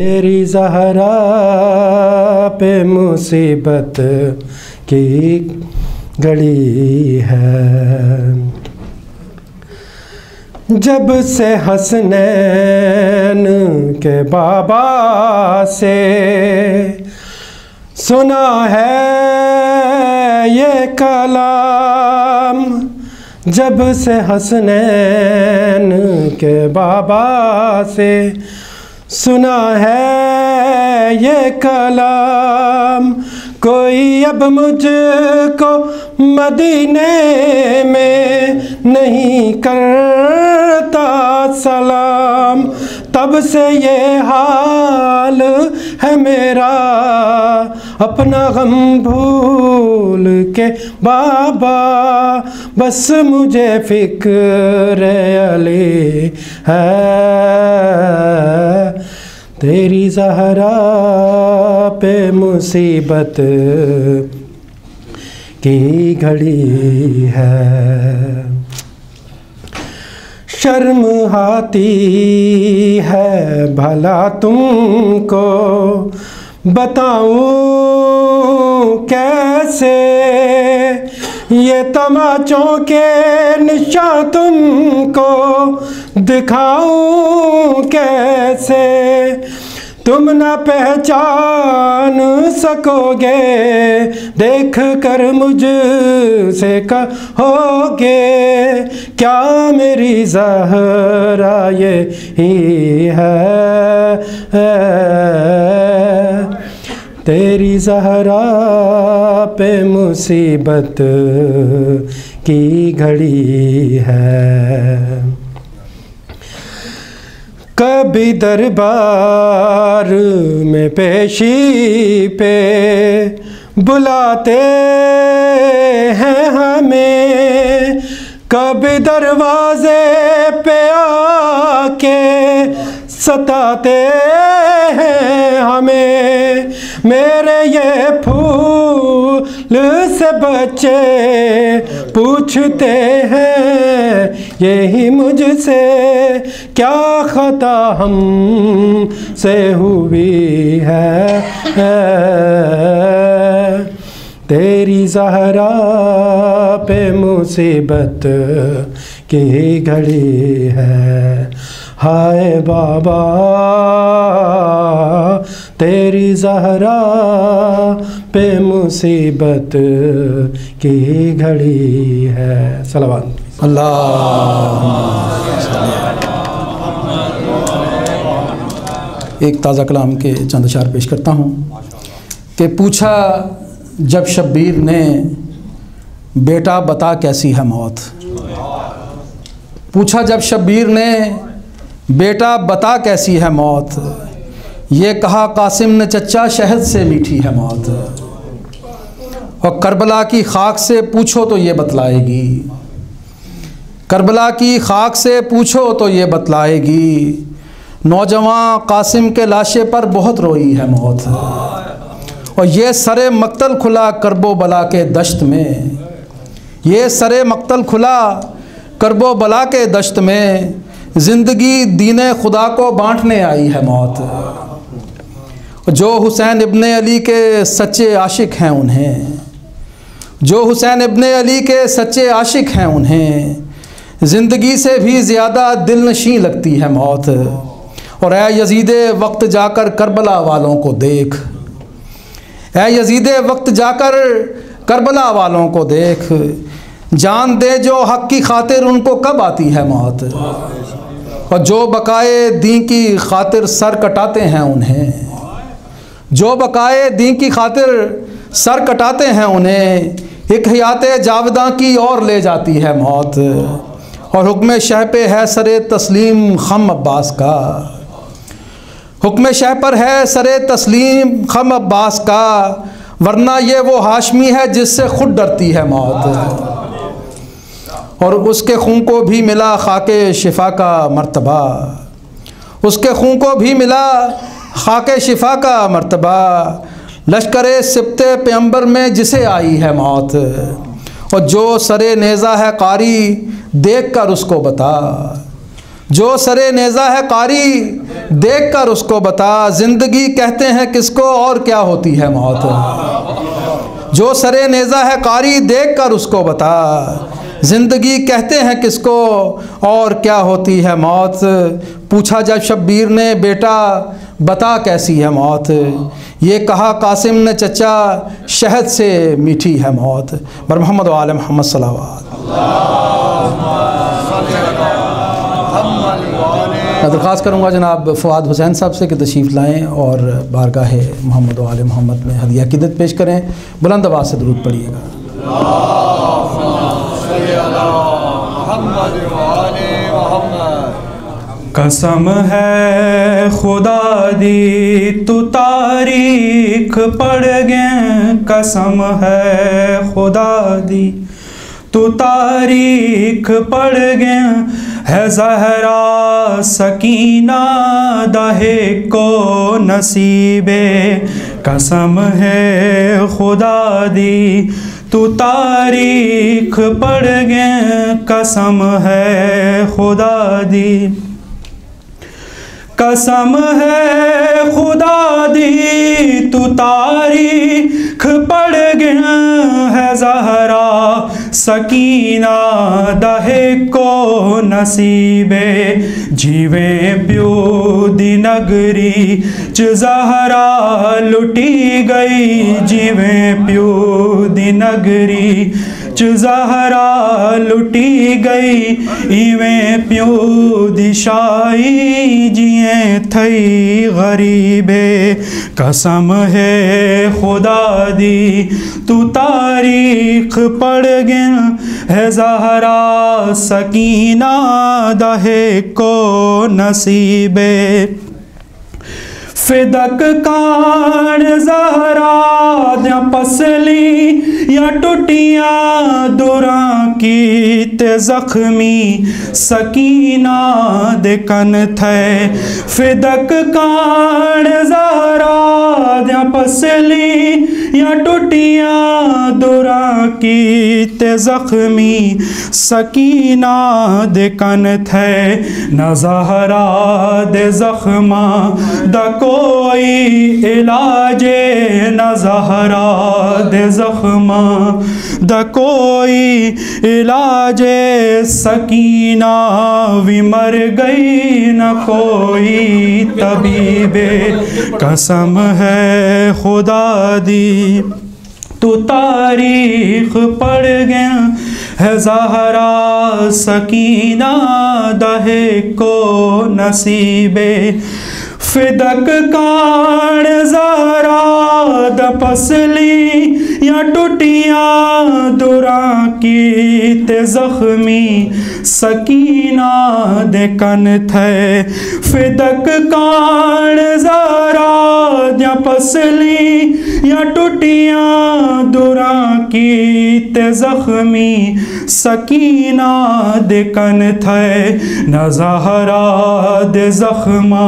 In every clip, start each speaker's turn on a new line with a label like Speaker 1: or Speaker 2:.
Speaker 1: तेरी जहरा पे मुसीबत की घड़ी है। जब से हसनैन के बाबा से सुना है ये कलाम, जब से हसनैन के बाबा से सुना है ये कलाम। कोई अब मुझको मदीने में नहीं करता सलाम। तब से ये हाल है मेरा। अपना गम भूल के, बाबा, बस मुझे फ़िक्र अली है। तेरी जहरा पे मुसीबत की घड़ी है। शर्म आती है भला तुमको। बताऊँ कैसे? ये तमाचों के निशा तुमको दिखाऊँ कैसे? तुम न पहचान सकोगे देख कर मुझ से कहोगे क्या मेरी जहरा ये ही है, है? तेरी जहरा पे मुसीबत की घड़ी है। कभी दरबार में पेशी पे बुलाते हैं हमें। कभी दरवाजे पे आके सताते हैं हमें। मेरे ये फूल से बच्चे पूछते हैं यही मुझसे क्या खता हम से हुई है, तेरी जहरा पे मुसीबत की घड़ी है। हाय बाबा तेरी जहरा पे मुसीबत की घड़ी है। सलावान
Speaker 2: एक ताज़ा कलाम के चंद अशार पेश करता हूँ कि पूछा जब शब्बीर ने, बेटा बता कैसी है मौत? पूछा जब शब्बीर ने, बेटा बता कैसी है मौत? ये कहा, कासिम ने चच्चा शहद से मीठी है मौत। और करबला की खाक से पूछो तो ये बतलाएगी करबला की खाक से पूछो तो ये बतलाएगी, नौजवान कासिम के लाशे पर बहुत रोई है मौत। और ये सरे मक्तल खुला करबो बला के दश्त में, ये सरे मक्तल खुला करबो बला के दश्त में, ज़िंदगी दीन खुदा को बांटने आई है मौत। जो हुसैन इब्न अली के सच्चे आशिक हैं उन्हें, जो हुसैन इब्न अली के सच्चे आशिक हैं उन्हें ज़िंदगी से भी ज़्यादा दिल नशी लगती है मौत। और ए यजीद वक्त जाकर करबला वालों को देख। ए यजीद वक्त जाकर करबला वालों को देख। जान दे जो हक की खातिर उनको कब आती है मौत। और जो बकाए दी की खातिर सर कटाते हैं उन्हें। जो बकाए दी की खातिर सर कटाते हैं उन्हें एक हयात जावदा की ओर ले जाती है मौत। और हुक्म शह पे है सर तस्लीम खम अब्बास का। हुक्म शह पर है सर तस्लीम खम अब्बास का, वरना ये वो हाशमी है जिससे खुद डरती है मौत। और उसके खून को भी मिला खाके शिफा का मर्तबा। उसके खून को भी मिला खाके शिफा का मर्तबा। लश्कर सिप्ते पैम्बर में जिसे आई है मौत। और जो सरे नेज़ा है कारी देख कर उसको बता। जो सरे नेज़ा है कारी देख कर उसको बता। ज़िंदगी कहते हैं किसको और क्या होती है मौत। जो सरे नेज़ा है कारी देख कर उसको बता। ज़िंदगी कहते हैं किसको और क्या होती है मौत। पूछा जब शब्बीर ने, बेटा बता कैसी है मौत? ये कहा कासिम ने चचा, शहद से मीठी है मौत। बर मोहम्मद वाल मोहम्मद सलावात। मैं दरख्वास्त करूँगा जनाब फ़वाद हुसैन साहब से कि तशरीफ़ लाएँ और बारगाह मोहम्मद वाल मोहम्मद में हदिया किदत पेश करें। बुलंद आवाज़ से दरूद पढ़िएगा।
Speaker 3: कसम है, खुदा दी, तू तारीख पढ़ गए। कसम है, खुदा दी, तू तारीख पढ़ गए। है जहरा सकीना दहे को नसीबे। कसम है, खुदा दी, तू तारीख पढ़ गए। कसम है, खुदा दी। कसम है, खुदा दी, तू तारीख पढ़ गया है जहरा। सकीना दहे को नसीबे, जीवे प्यो दी नगरी च जहरा। लुटी गई जीवे प्यो दी नगरी। जहरा लुटी गई, इवें प्यो दिशाई जिए थई गरीबे। कसम है खुदा दी, तू तारीख पढ़ गिन, है जहरा सकीना दहे को नसीबे। फिदक कान जहरा या पसली या टुटिया दुरा की ते जख्मी सकीना दे कन थे। फिदक कान जहरा या पसली या टुटिया दुरा की ते जख्मी सकीना दे कन थे। न जहरा दे जख्मा द कोई इलाजे न जहरा दे जख्मा। द कोई इलाजे सकीना भी मर गई न कोई तबीबे। कसम है खुदा दी, तू तारीख पड़ गया है जहरा। सकीना दहे को नसीबे फिदक कान जहरा द पसली या टुटिया दुरा की ते जख्मी सकीना दे कन थे। फिदक कान जहरा या पसली या टुटिया दुरा की ते जख्मी सकीना दे कन थे। न दे जख्मा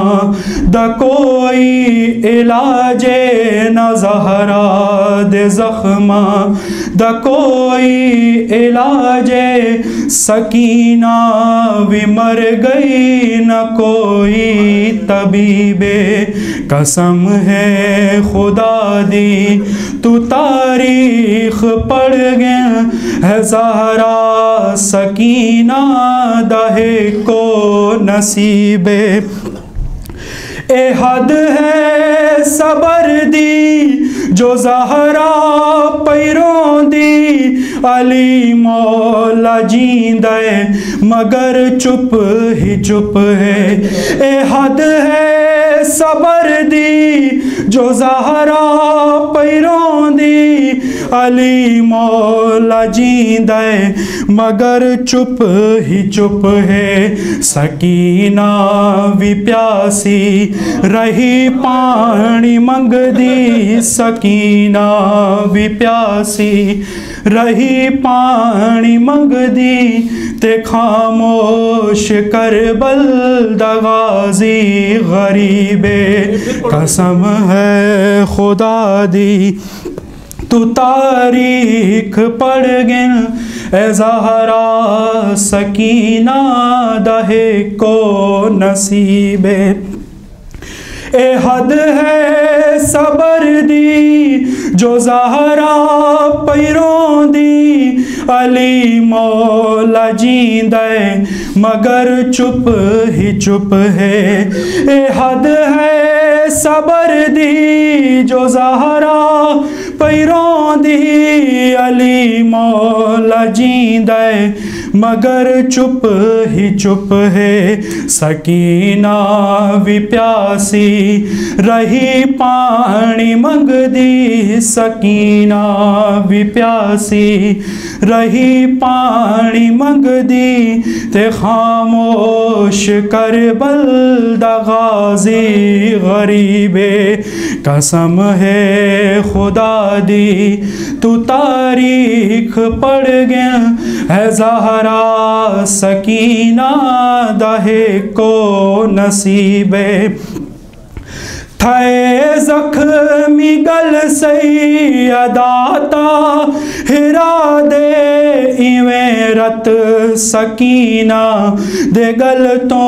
Speaker 3: द कोई इलाजे न जहरा दे जख्मा। द कोई इलाजे सकीना भी मर गई, न कोई तबीबे। कसम है खुदा दी, तू तारीख पढ़ गया है जहरा। सकीना दहे को नसीबे। हद है सबर दी जो जहरा पैरों दी। अली मौला जींद मगर चुप ही चुप है। ए हद है सबर दी, जो जहरा पैरों दी। अली मौला जींद मगर चुप ही चुप है। सकीना भी प्यासी, रही पानी मंगदी। सकीना भी प्यासी रही पानी मंगदी, ते खामोश कर बल दगाजी गरीबे कसम है खुदा दी। तू तारीख पढ़ गिन जहरा सकीना दहे को नसीबे। ए हद है सबर दी जो जहरा पैरों दी, अली मौला जींद, मगर चुप ही चुप है। ए हद है सबर दी, जो जहरा पैरों दी, अली मौला जींद मगर चुप ही चुप है। सकीना भी प्यासी, रही पानी मंग दी। सकीना भी प्यासी, रही पानी मंग दी। ते खामोश कर बल गाजी, गरीबे कसम है खुदा दी। तू तारीख पढ़ गया है जहरा सकीना दहे को नसीबे। थे जख्मी गल सही अदाता हिरा दे इवें रत सकीना दे गल तो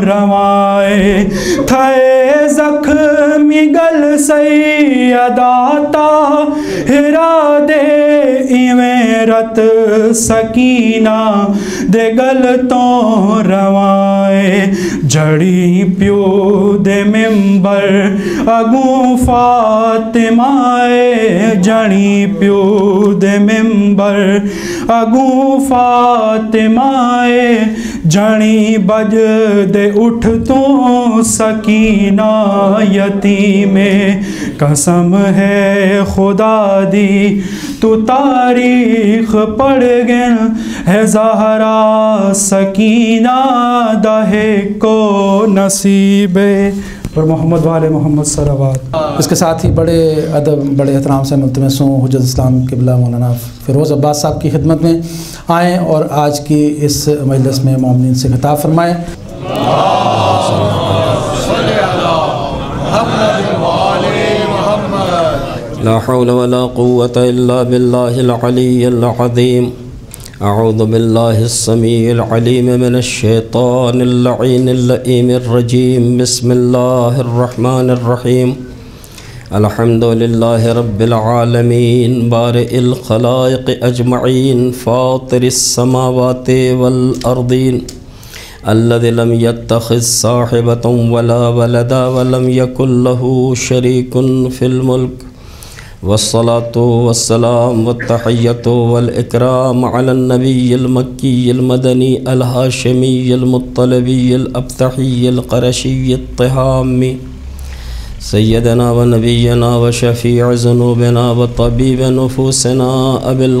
Speaker 3: रवाए। थे जख्मी गल सही अदाता हिरा दे इवें रत सकीना दे गल तो रवाए। जड़ी प्यो दे मिंबर अगू फातिमाए। जड़ी प्यो दे मिंबर अगू फातिमाए जणी बज दे उठ तो सकीना यतीमे। कसम है खुदा दी, तू तारीख पढ़ गया है जहरा सकीना दहे को नसीबे। और मोहम्मद वाले मोहम्मद सराबाद
Speaker 2: इसके साथ ही बड़े अदब बड़े एहतराम से मुलतमस हूँ हज़रत इस्लाम किबला मौलाना फ़िरोज़ अब्बास साहब की खिदमत में आएँ और आज की इस मजलस में मोमिन से खिताब फरमाएँ।
Speaker 4: ला हौल वला क़ुव्वत इल्ला बिल्लाहिल अलिय्यिल अज़ीम। अऊज़ु बिल्लाहि अस्समीइल अलीम मिनश शैतानिर लईनिर लईमिर रजीम बिस्मिल्लाहिर रहमानिर रहीम अल्हम्दुलिल्लाहि रब्बिल आलमीन बारिइल खलाइक़ अजमईन फातिरिस समावाति वल अर्दीन अल्लज़ी लम यत्तखिज़ साहिबतन वला वलदा वलम यकुल लहू शरीकुन फिल मुल्क वस्सलातु मुत्तलबी अल अब्तही अल क़रशी अत्तहामी सैदना व नबीना व शफ़ी ज़ुनूबना व तबीब नफूसना अबिल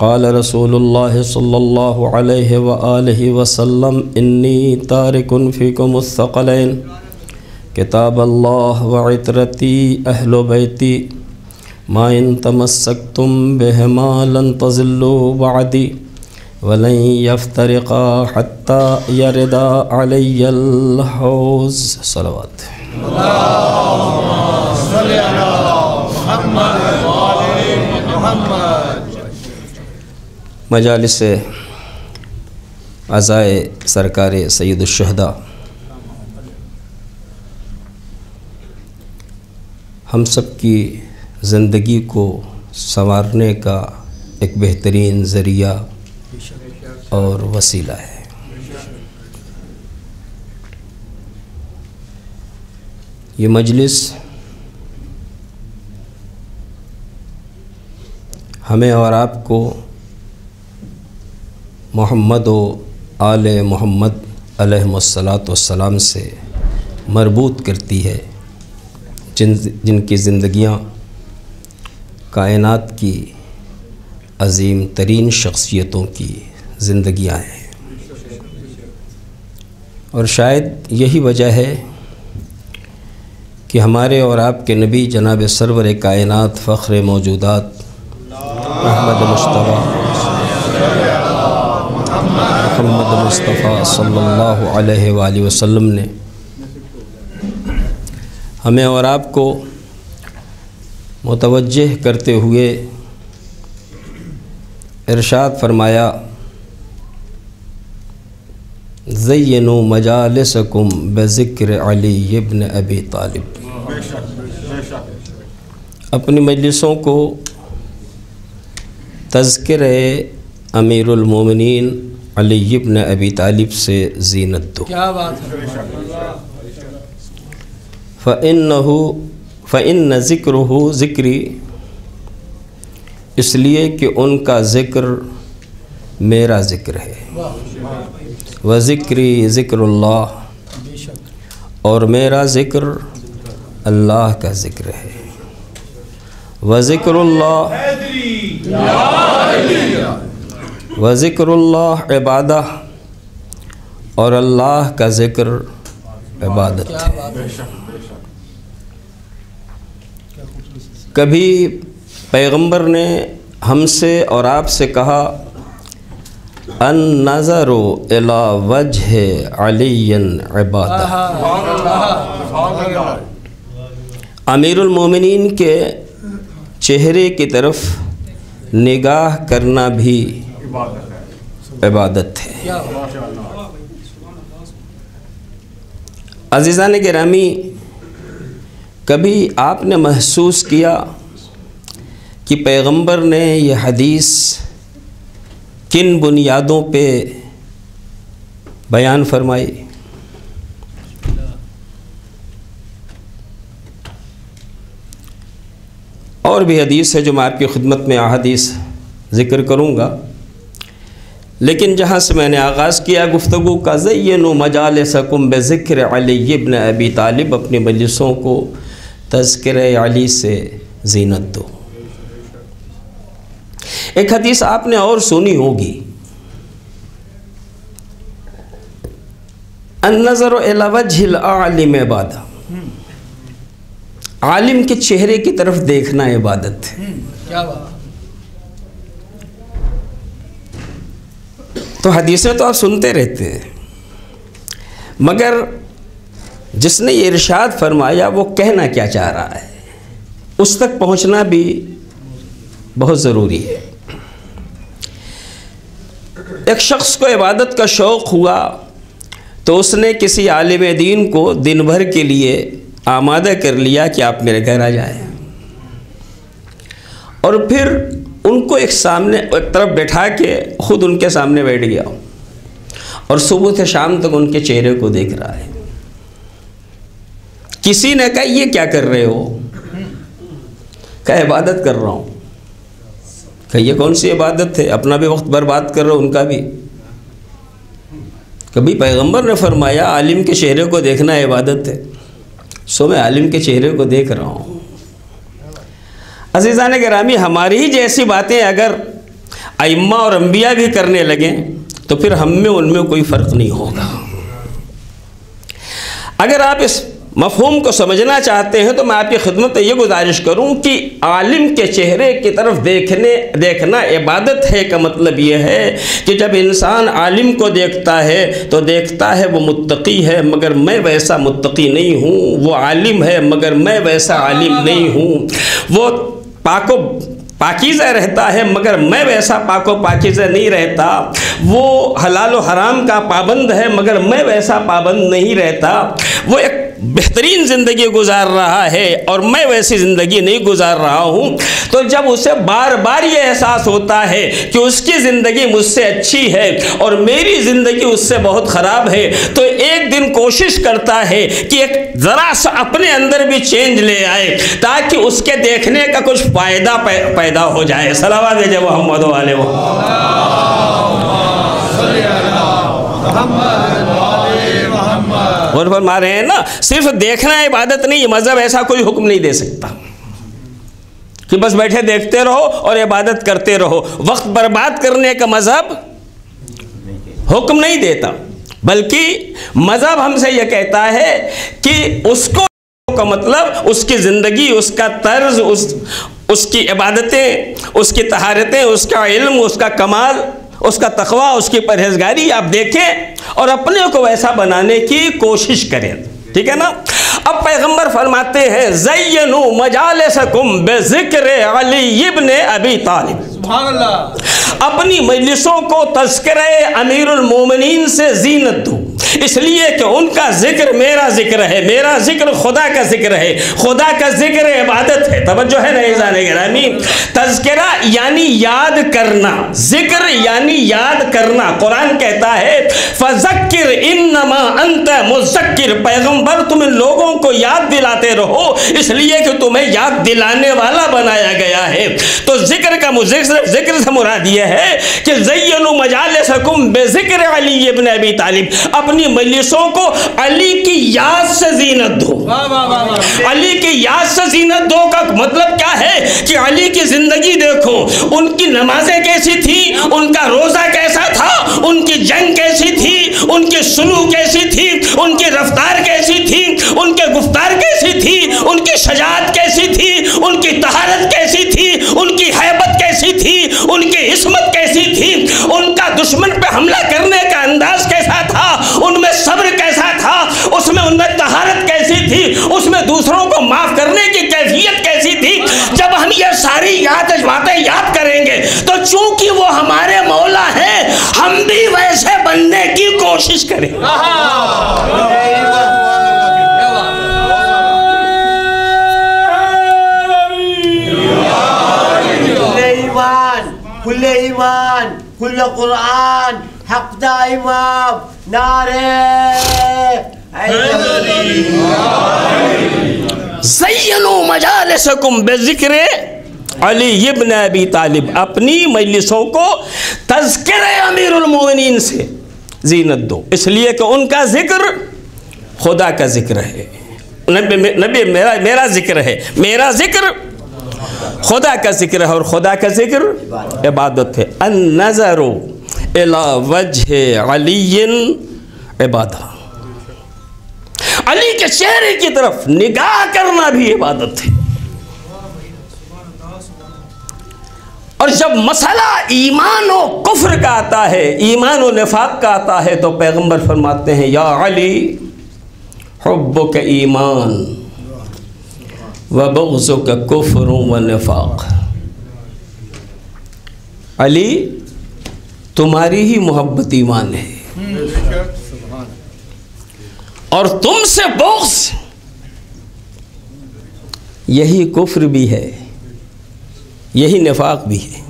Speaker 4: क़ाल रसूलुल्लाह सल्लल्लाहु अलैहि व वसल्लम इन्नी तारिकुन फ़ीकुम मुस्तक़लैन किताब अल्लाह व अहल बैती मा इन तमस्सकतुम बिहिमा लन तज़िल्लु बअदी वलन यफ्तरिक़ा हत्ता यरदा अलैयल हौज़ सलवात मजालिस अज़ाए सरकार सैदुलशहदा हम सब की ज़िंदगी को संवारने का एक बेहतरीन ज़रिया और वसीला है। ये मजलिस हमें और आपको मोहम्मद व आल मोहम्मद अलैहिस्सलाम से मरबूत करती है। जिन, जिनकी ज़िंदियाँ कायनात की अजीम तरीन शख्सियतों की ज़िंदियाँ हैं। और शायद यही वजह है कि हमारे और आपके नबी जनाब सरवर कायनात फ़ख्र मौजूदात अहमद मुश्तफ़ा मुस्तफ़ा सल्लल्लाहु अलैहि वसल्लम ने हमें और आपको मुतवजह करते हुए इरशाद फरमाया ज़ैनु मजालसकुम बज़िक्र अली इब्न अबी तालिब। अपनी मजलिसों को तज़किर अमीरुलमोमिनीन अली इब्न अबी तालिब से जीनत दो।
Speaker 2: क्या बात है?
Speaker 4: फ़िन फ़िन ज़िक्र हो ज़िक्री इसलिए कि उनका ज़िक्र मेरा ज़िक्र है। व ज़िक्री ज़िक्रुल्लाह और मेरा ज़िक्र अल्लाह का ज़िक्र है। व ज़िक्रुल्लाह व ज़िक्रुल्लाह इबादा और अल्लाह का ज़िक्र इबादत है। कभी पैगंबर ने हमसे और आपसे कहा अन नज़र अला वजह अलीन इबादा अमीरुलमोमिनीन के चेहरे की तरफ़ निगाह करना भी इबादत है। अजीज़ा ने गिरामी कभी आपने महसूस किया कि पैगंबर ने यह हदीस किन बुनियादों पे बयान फरमाई? और भी हदीस है जो मैं आपकी खिदमत में अहदीस ज़िक्र करूँगा। लेकिन जहाँ से मैंने आगाज़ किया गुफ्तु का ज़ैन मजाल सकुम ज़िक्र अली इब्न अबी तालिब, अपनी मजलिसों को तस्कर अली से जीनत दो। एक हदीस आपने और सुनी होगी। नज़र वजहिल आलिम इबादा। आलिम के चेहरे की तरफ़ देखना इबादत है।
Speaker 2: क्या बात।
Speaker 4: तो हदीसें तो आप सुनते रहते हैं। मगर जिसने ये इरशाद फरमाया, वो कहना क्या चाह रहा है? उस तक पहुँचना भी बहुत ज़रूरी है। एक शख्स को इबादत का शौक़ हुआ तो उसने किसी आलिम दीन को दिन भर के लिए आमादा कर लिया कि आप मेरे घर आ जाए। और फिर उनको एक सामने, एक तरफ़ बैठा के खुद उनके सामने बैठ गया। और सुबह से शाम तक उनके चेहरे को देख रहा है। किसी ने कहा, ये क्या कर रहे हो? कहा, इबादत कर रहा हूँ। कहा, ये कौन सी इबादत है? अपना भी वक्त बर्बाद कर रहे हो उनका भी? कभी पैगंबर ने फरमाया, आलिम के चेहरे को देखना इबादत है। सो मैं आलिम के चेहरे को देख रहा हूँ। अजीज़ा ने गिरामी, हमारी ही जैसी बातें अगर अइम्मा और अम्बिया भी करने लगें तो फिर हम में उनमें कोई फ़र्क नहीं होगा। अगर आप इस मफहूम को समझना चाहते हैं तो मैं आपकी खिदमत ये गुजारिश करूँ कि आलिम के चेहरे की तरफ़ देखने, देखना इबादत है का मतलब ये है कि जब इंसान आलिम को देखता है तो देखता है वो मुत्तकी है, मगर मैं वैसा मुत्तकी नहीं हूँ। वो आलिम है, मगर मैं वैसा आलिम नहीं हूँ। वो पाको पाकिज़ा रहता है, मगर मैं वैसा पाको पाकिज़ा नहीं रहता। वो हलाल हराम का पाबंद है, मगर मैं वैसा पाबंद नहीं रहता। वो एक बेहतरीन ज़िंदगी गुजार रहा है और मैं वैसी ज़िंदगी नहीं गुजार रहा हूँ। तो जब उसे बार बार ये एहसास होता है कि उसकी ज़िंदगी मुझसे अच्छी है और मेरी ज़िंदगी उससे बहुत ख़राब है तो एक दिन कोशिश करता है कि एक ज़रा सा अपने अंदर भी चेंज ले आए ताकि उसके देखने का कुछ फ़ायदा पैदा हो जाए। सलावा दे मोहम्मद वाले वो। और फरमा रहे हैं ना, सिर्फ़ देखना इबादत नहीं मज़हब ऐसा कोई हुक्म नहीं दे सकता। कि बस बैठे देखते रहो और इबादत करते रहो। वक्त बर्बाद करने का मज़हब हुक्म नहीं देता। बल्कि मज़हब हमसे यह कहता है कि उसको का मतलब उसकी ज़िंदगी, उसका तर्ज, उस, उसकी इबादतें, उसकी तहारतें, उसका इल्म, उसका कमाल उसका तखवा उसकी परहेजगारी आप देखें और अपने को वैसा बनाने की कोशिश करें। ठीक है ना? अब पैगंबर फरमाते हैं जयनु मजाल सकुम बेजिक्र अली इब्न अबी तालिब। अपनी मजलिसों को तस्कर अमीरुल मोमिनीन से जीनत दूँ। इसलिए कि उनका ज़िक्र मेरा ज़िक्र है, मेरा ज़िक्र खुदा का ज़िक्र है। खुदा का ज़िक्र इबादत है। तवज्जो है नहीं जाने गिरामी तस्करा यानी याद करना। ज़िक्र यानी याद करना। कुरान कहता है फजक्र इन नमा अंत मुजक्र पैगंबर तुम लोगों को याद दिलाते रहो। इसलिए कि तुम्हें याद दिलाने वाला बनाया गया है। तो ज़िक्र का मुझे सिर्फ़ ज़िक्र से मुराद यह है कि जयनु मजाल सकुम बेजिक्र अली इब्न अबी तालिब। अपनी अपनी मजलिसों को अली की याद से जीनत दो। अली की याद से जीनत दो का मतलब क्या है कि अली की ज़िंदगी देखो उनकी नमाजें कैसी थी उनका रोजा कैसा था उनकी जंग कैसी थी उनकी सुलू कैसी थी उनकी रफ्तार कैसी थी उनके गुफ्तार कैसी थी उनकी शजात कैसी थी उनकी तहारत कैसी थी उनकी हैबत कैसी थी उनकी इसमत कैसी थी। उनका दुश्मन पे हमला करने का अंदाज उनमें सब्र कैसा था? उसमें उनमें तहारत कैसी थी? उसमें दूसरों को माफ़ करने की कैफियत कैसी थी? जब हम ये सारी याद बातें याद करेंगे तो चूँकि वो हमारे मौला है, हम भी वैसे बनने की कोशिश करें।
Speaker 5: ईमान ईमान खुले कुरान, हक दा इमाम। नारे।
Speaker 4: मजालसकुम बेजिक्र। अली इब्न अबी तालिब अपनी मजलिसों को तस्कर अमीरुल से जीनत दो। इसलिए कि उनका ज़िक्र खुदा का ज़िक्र है। नबी नबी मेरा मेरा ज़िक्र है। मेरा ज़िक्र खुदा का ज़िक्र है और खुदा का ज़िक्र इबादत है। अन नज़रो अला इबादत। अली के चेहरे की तरफ़ निगाह करना भी इबादत है। और जब मसला ईमान व कुफ्र का आता है, ईमान व नफाक का आता है तो पैगंबर फरमाते हैं, या अली हब्ब के ईमान व बगज़ का कुफ्र व नफाक। अली तुम्हारी ही मोहब्बत ईमान है। और तुमसे बोक्स यही कुफ्र भी है, यही नफाक भी है।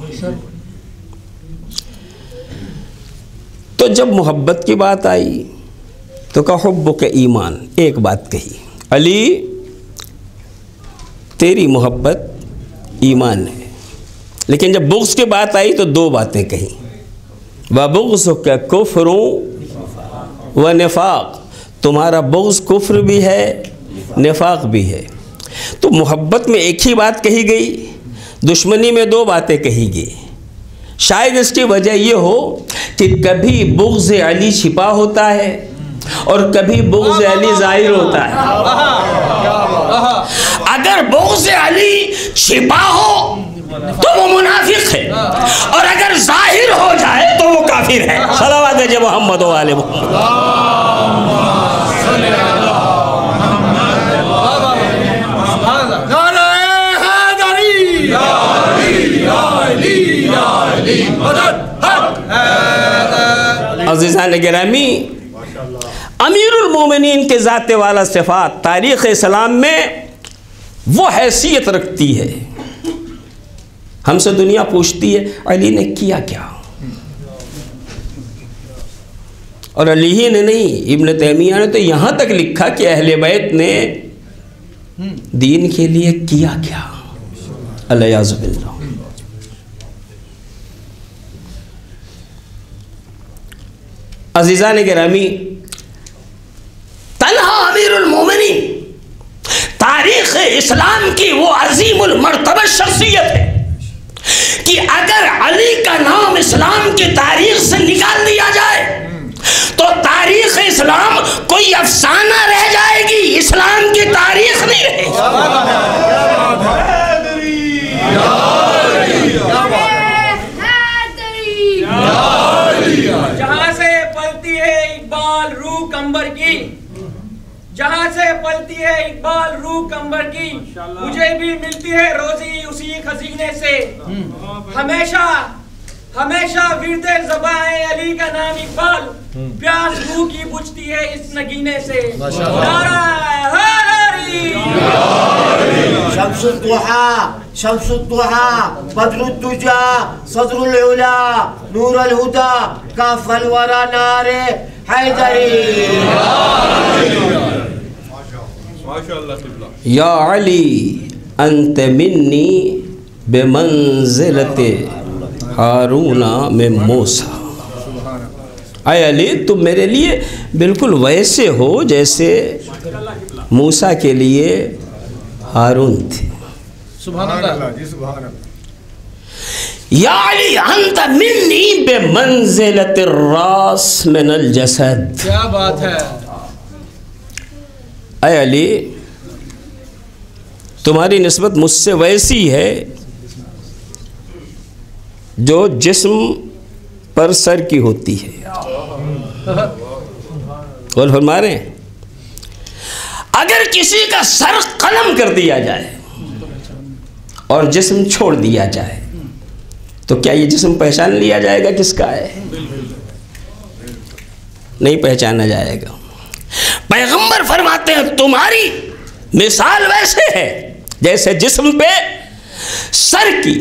Speaker 4: तो जब मोहब्बत की बात आई तो कहब के ईमान, एक बात कही, अली, तेरी मोहब्बत ईमान है। लेकिन जब बुक्स की बात आई तो दो बातें कही। व बुग्स व नफाक। तुम्हारा बुग्स कुफ्र भी है नफाक भी है। तो मोहब्बत में एक ही बात कही गई दुश्मनी में दो बातें कही गई। शायद इसकी वजह यह हो कि कभी बुग्ज अली छिपा होता है और कभी बुग्ज अली ज़ाहिर होता है। अगर बुग्ज अली छिपा हो तो वो मुनाफिक है। और अगर ज़ाहिर हो जाए तो वो काफिर है। सलावत जब मोहम्मद वाले मोहम्मद। अजीज़ान गिरामी अमीरुलमोमिन के ज़ात वाला सिफ़ात तारीख़ इस्लाम में वो हैसियत रखती है। हमसे दुनिया पूछती है, अली ने किया क्या? और अली ही ने नहीं, इब्न तैमिया ने तो यहाँ तक लिखा कि अहले बैत ने दीन के लिए किया क्या? अल्लाजुबिल्ला अजीज़ा ने गिरामी तलहा अमीरमिन तारीख़ इस्लाम की वो अजीम मरतबा शख्सियत है। कि अगर अली का नाम इस्लाम की तारीख से निकाल दिया जाए तो तारीख इस्लाम कोई अफसाना रह जाएगी, इस्लाम की तारीख नहीं रहेगी
Speaker 6: जहाँ से पलती है इकबाल रूह कंबर की जहाँ से पलती है इकबाल रूह कंबर की। मुझे भी मिलती है रोजी उसी खजीने से। हमेशा हमेशा विरदे जबाए अली का नाम इकबाल। प्यास रूह की बुझती है इस नगीने से। नारा हैदरी
Speaker 5: शम्स दुहा शम्स दुहा बदरुद्दुजा सदरुल उला नूरुल हुदा काफल वरा नारे हैदरी।
Speaker 4: या अली अंत मिन्नी बेमंजिलत हारूना में मूसा अय अली तुम मेरे लिए बिल्कुल वैसे हो जैसे मूसा के लिए हारून थे या अली अंत मिन्नी बेमंजिलत रास मिनल जसद
Speaker 2: क्या बात है
Speaker 4: अय अली, तुम्हारी नस्बत मुझसे वैसी है जो जिस्म पर सर की होती है। और फरमा रहे हैं? अगर किसी का सर कलम कर दिया जाए और जिस्म छोड़ दिया जाए तो क्या ये जिस्म पहचान लिया जाएगा किसका है? नहीं पहचाना जाएगा। पैगंबर फरमाते हैं, तुम्हारी मिसाल वैसे है, जैसे जिस्म पे सर की।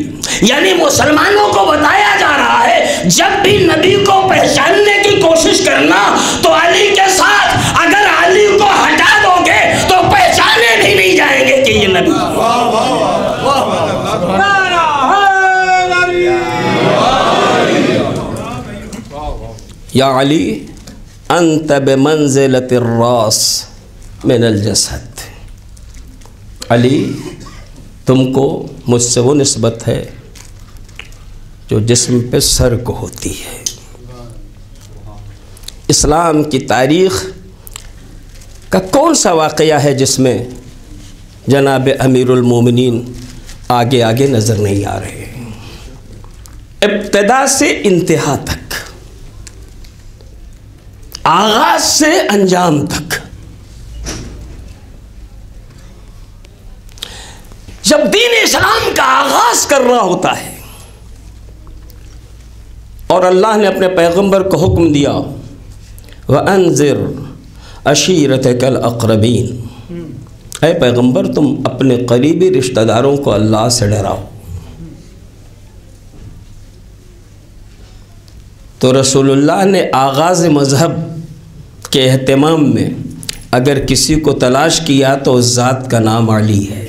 Speaker 4: यानी मुसलमानों को बताया जा रहा है, जब भी नबी को पहचानने की कोशिश करना तो अली के साथ अगर अली को हटा दोगे तो पहचाने भी नहीं जाएँगे कि ये नबी। या अली अंत बमंजिलत रास मिनल जसद अली तुमको मुझसे वो नस्बत है जो जिस्म पे सर को होती है इस्लाम की तारीख़ का कौन सा वाक़या है जिसमें जनाब अमीरुलमोमिनीन आगे आगे नज़र नहीं आ रहे इब्तदा से इंतहा तक आगाज़ से अंजाम तक। जब दीन इस्लाम का आगाज़ करना होता है और अल्लाह ने अपने पैगंबर को हुक्म दिया व अनजिर अशीरत कल अकरबीन अय पैगंबर तुम अपने करीबी रिश्तेदारों को अल्लाह से डराओ। तो रसूलुल्लाह ने आगाज़ मज़हब के अहतमाम में अगर किसी को तलाश किया तो उस ज़ात का नाम अली है।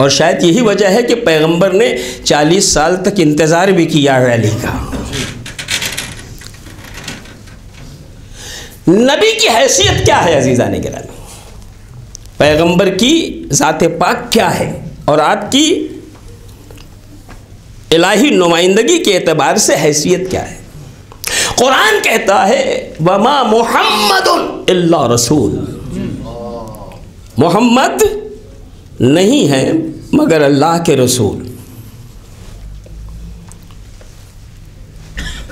Speaker 4: और शायद यही वजह है कि पैगंबर ने 40 साल तक इंतज़ार भी किया है अली का। नबी की हैसियत क्या है अजीज़ा ने गिरानी पैगंबर की ज़ात पाक क्या है? और आपकी इलाही नुमाइंदगी के एतबार से हैसियत क्या है? कुरान कहता है, वमा मोहम्मद रसूल। मोहम्मद नहीं है, मगर अल्लाह के रसूल।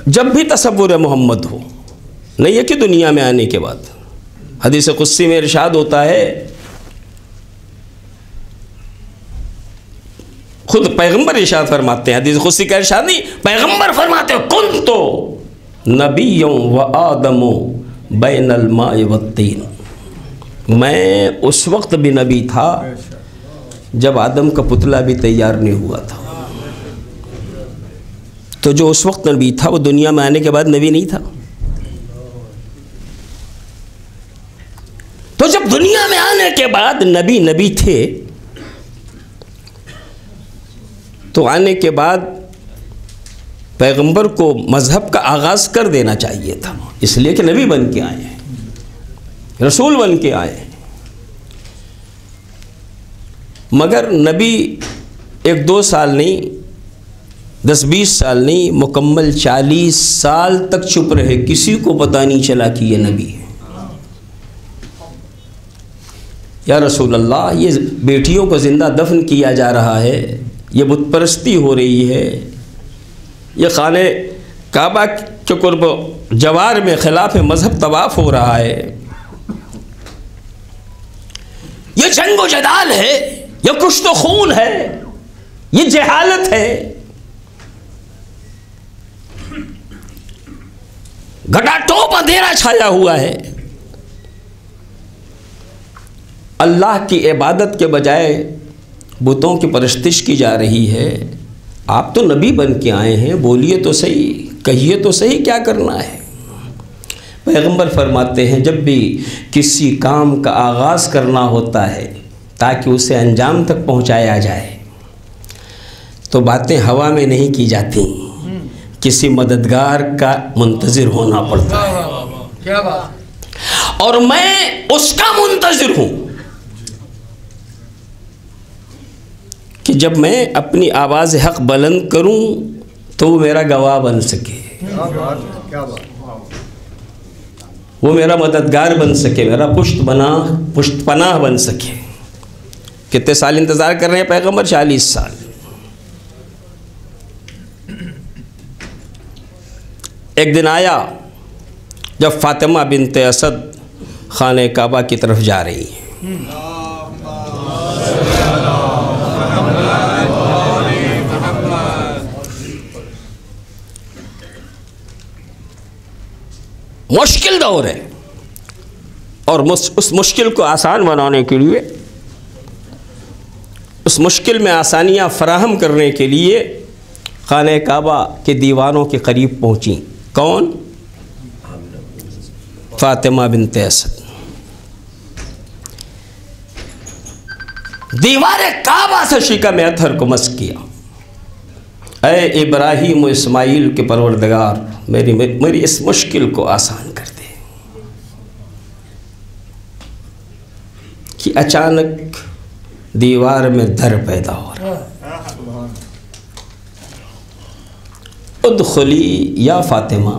Speaker 4: जब भी तस्वुर मोहम्मद हो, नहीं है कि दुनिया में आने के बाद। हदीस कुस्सी में इरशाद होता है, खुद पैगंबर इरशाद फरमाते हैं। हदीस खुशी का इरशाद नहीं, पैगंबर फरमाते हैं कुन तो नबी व आदमो बैन वत्तीन मैं उस वक्त भी नबी था, जब आदम का पुतला भी तैयार नहीं हुआ था। तो जो उस वक्त नबी था, वो दुनिया में आने के बाद नबी नहीं था। तो जब दुनिया में आने के बाद नबी नबी थे तो आने के बाद पैगंबर को मज़हब का आगाज़ कर देना चाहिए था। इसलिए कि नबी बन के आए हैं, रसूल बन के आए हैं। मगर नबी एक दो साल नहीं, दस बीस साल नहीं, मुकम्मल चालीस साल तक चुप रहे। किसी को पता नहीं चला कि ये नबी है। या रसूल अल्लाह ये बेटियों को ज़िंदा दफन किया जा रहा है। ये बुत परस्ती हो रही है। ये खाने काबा के कुर्ब जवार में खिलाफ मज़हब तवाफ़ हो रहा है। ये जंग जदाल है, ये कुछ तो खून है, ये जहालत है। घटाटोप अंधेरा छाया हुआ है। अल्लाह की इबादत के बजाय बुतों की परस्तिश की जा रही है। आप तो नबी बन के आए हैं बोलिए तो सही कहिए तो सही क्या करना है? पैगंबर फरमाते हैं जब भी किसी काम का आगाज़ करना होता है ताकि उसे अंजाम तक पहुँचाया जाए तो बातें हवा में नहीं की जाती। किसी मददगार का मुंतज़र होना पड़ता है।
Speaker 6: क्या बात।
Speaker 4: और मैं उसका मुंतज़र हूँ। कि जब मैं अपनी आवाज़ हक बुलंद करूँ तो वो मेरा गवाह बन सके। वो मेरा मददगार बन सके मेरा पुष्ट बना पुष्ट पनाह बन सके। कितने साल इंतज़ार कर रहे हैं पैगंबर? चालीस साल। एक दिन आया जब फातिमा बिनते असद खान काबा की तरफ़ जा रही हैं। मुश्किल दौर है। और उस मुश्किल को आसान बनाने के लिए, उस मुश्किल में आसानियाँ फराहम करने के लिए खान काबा के दीवानों के करीब पहुँची। कौन? फातिमा बिन असद दीवार काबा से में अथर को मस किया। अय इब्राहिम इस्माइल के परवरदगार मेरी मेरी इस मुश्किल को आसान कर दे। कि अचानक दीवार में दर पैदा हो रहा उदखली या फातिमा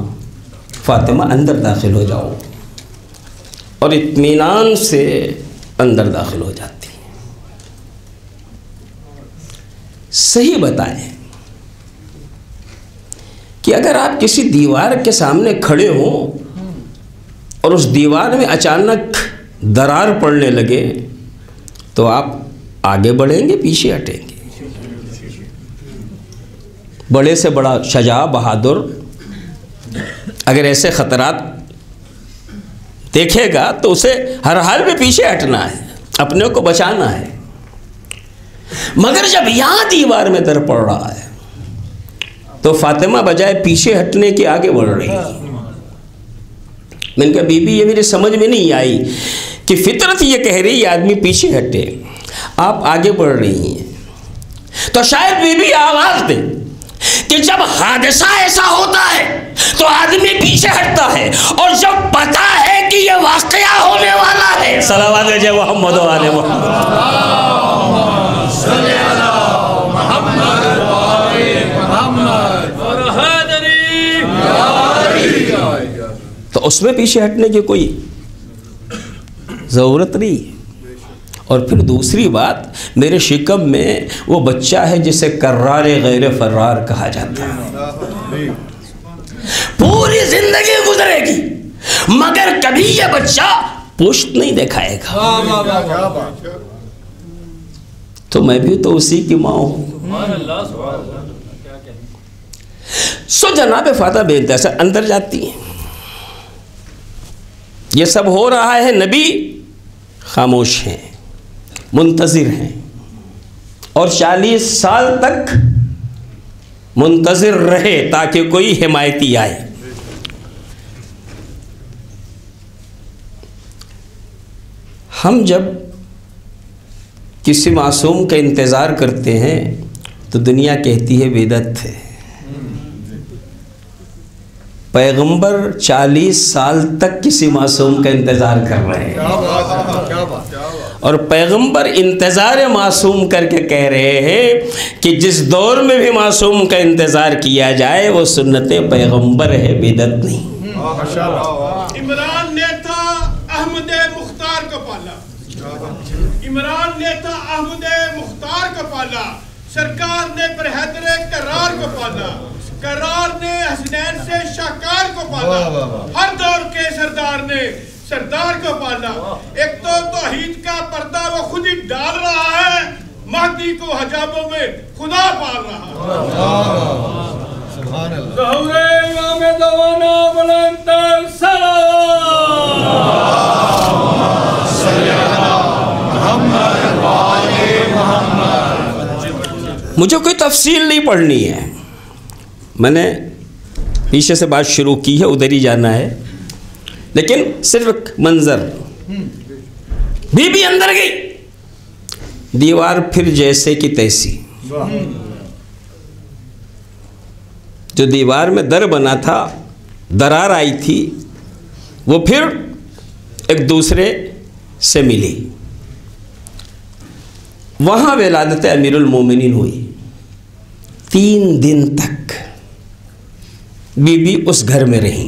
Speaker 4: फातिमा अंदर दाखिल हो जाओ और इत्मीनान से अंदर दाखिल हो जाती है। सही बताएँ कि अगर आप किसी दीवार के सामने खड़े हो और उस दीवार में अचानक दरार पड़ने लगे तो आप आगे बढ़ेंगे, पीछे हटेंगे। बड़े से बड़ा शजा बहादुर अगर ऐसे ख़तरात देखेगा तो उसे हर हाल में पीछे हटना है, अपने को बचाना है। मगर जब यहाँ दीवार में दर पड़ रहा है तो फातिमा बजाय पीछे हटने के आगे बढ़ रही मैंने कहा, बीबी, ये मेरी समझ में नहीं आई कि फितरत ये कह रही है आदमी पीछे हटे। आप आगे बढ़ रही हैं। तो शायद बीबी आवाज़ दे कि जब हादसा ऐसा होता है तो आदमी पीछे हटता है, और जब पता है कि यह वाकया होने वाला है। सलावाद मोहम्मद मोहम्मद। तो उसमें पीछे हटने की कोई ज़रूरत नहीं। और फिर दूसरी बात मेरे शिकम में वो बच्चा है जिसे कर्रार गैर फर्रार कहा जाता है। पूरी ज़िंदगी गुजरेगी मगर कभी ये बच्चा पुष्ट नहीं दिखाएगा। तो मैं भी तो उसी की माँ हूँ। सो जनाब फाता बेनता अंदर जाती हैं। ये सब हो रहा है नबी। खामोश हैं, मुंतज़िर हैं। और चालीस साल तक मुंतज़िर रहे ताकि कोई हिमायती आए। हम जब किसी मासूम का इंतज़ार करते हैं तो दुनिया कहती है बेदत है। पैगंबर चालीस साल तक किसी मासूम का इंतज़ार कर रहे हैं। और पैगंबर इंतज़ार मासूम करके कह रहे हैं कि जिस दौर में भी मासूम का इंतज़ार किया जाए वो सुन्नत पैगंबर है बेदत नहीं।
Speaker 7: इमरान ने था अहमद मुख्तार को पाला इमरान ने था अहमद मुख्तार को पाला सरकार ने पर हैदर करार को पाला करार ने हसनैन से शाकार को पाला। हर दौर के सरदार ने सरदार को पाला। एक तो तोहीद का पर्दा वो खुद ही डाल रहा है महदी को हजाबों में खुदा पाल रहा है।
Speaker 4: मुझे कोई तफसील नहीं पढ़नी है। मैंने पीछे से बात शुरू की है, उधर ही जाना है। लेकिन सिर्फ़ मंजर। बीबी अंदर गई। दीवार फिर जैसे की तैसी। जो दीवार में दर बना था, दरार आई थी, वो फिर एक दूसरे से मिली। वहाँ विलादत अमीरुल मोमिनीन हुई। तीन दिन तक। बीबी उस घर में रही।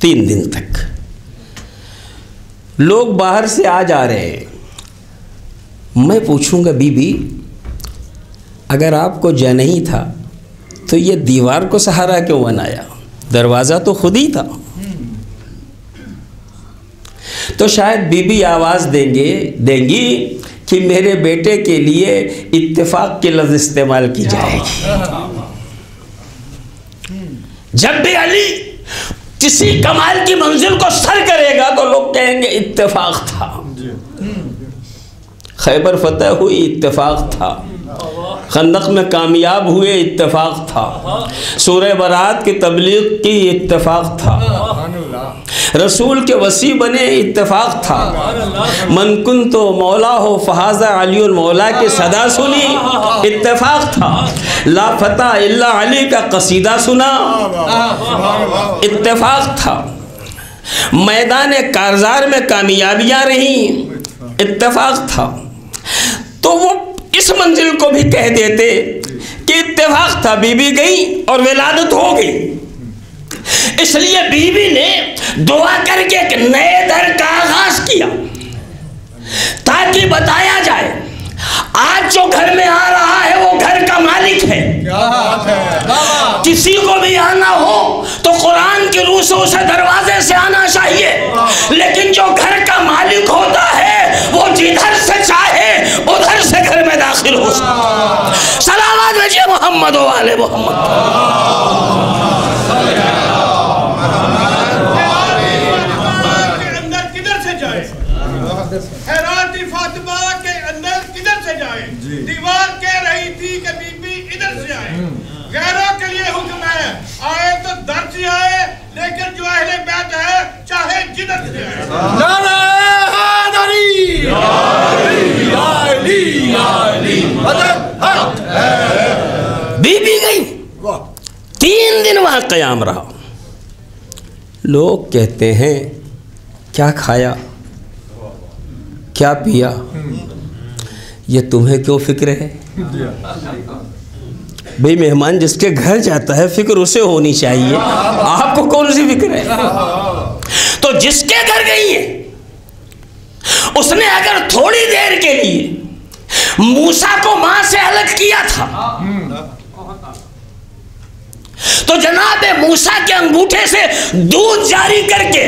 Speaker 4: तीन दिन तक। लोग बाहर से आ जा रहे हैं। मैं पूछूँगा, बीबी, अगर आपको जय नहीं था तो ये दीवार को सहारा क्यों बनाया? दरवाज़ा तो खुद ही था। तो शायद बीबी आवाज़ देंगे, देंगी कि मेरे बेटे के लिए इत्तेफाक की लफ्ज़ इस्तेमाल की जाएगी। जब भी अली किसी कमाल की मंजिल को सर करेगा तो लोग कहेंगे इत्तेफाक था। खैबर फतेह हुई इत्तेफाक था। खंदक में कामयाब हुए इत्तेफाक था। सूर्य बरात की तबलीग की इत्तेफाक था। रसूल के वसी बने इत्तेफाक था। मनकुन तो मौला हो, फहाजा अली मौला की सदा सुनी, इत्तेफाक था। ला फता इल्ला अली का कसीदा सुना, इत्तेफाक था। मैदान कारजार में कामयाबियाँ रहीं, इत्तेफाक था। तो वो इस मंजिल को भी कह देते कि इत्तेफाक था बीबी गई और विलादत हो गई। इसलिए बीबी ने दुआ करके एक नए दर का आगाज़ किया ताकि बताया जाए आज जो घर में आ रहा है वो घर का मालिक है। किसी को भी आना हो तो कुरान की रूह से उसे दरवाजे से आना चाहिए। लेकिन जो घर का मालिक होता है वो जिधर से चाहे उधर से घर में दाखिल हो सकता सलामत भेजिए मोहम्मद वाले मोहम्मद।
Speaker 7: दीवार कह रही थी कि बीबी इधर से आए। गैरों के लिए हुक्म है। आए तो दर से आए लेकिन जो अहले बैत है चाहे जिधर से।
Speaker 4: बीबी गई। तीन दिन वहाँ कयाम रहा। लोग कहते हैं क्या खाया? क्या पिया? ये तुम्हें क्यों फ़िक्र है। भाई मेहमान जिसके घर जाता है, फ़िक्र उसे होनी चाहिए। आपको कौन सी फ़िक्र है? तो जिसके घर गई है, उसने अगर थोड़ी देर के लिए मूसा को माँ से अलग किया था तो जनाब मूसा के अंगूठे से दूध जारी करके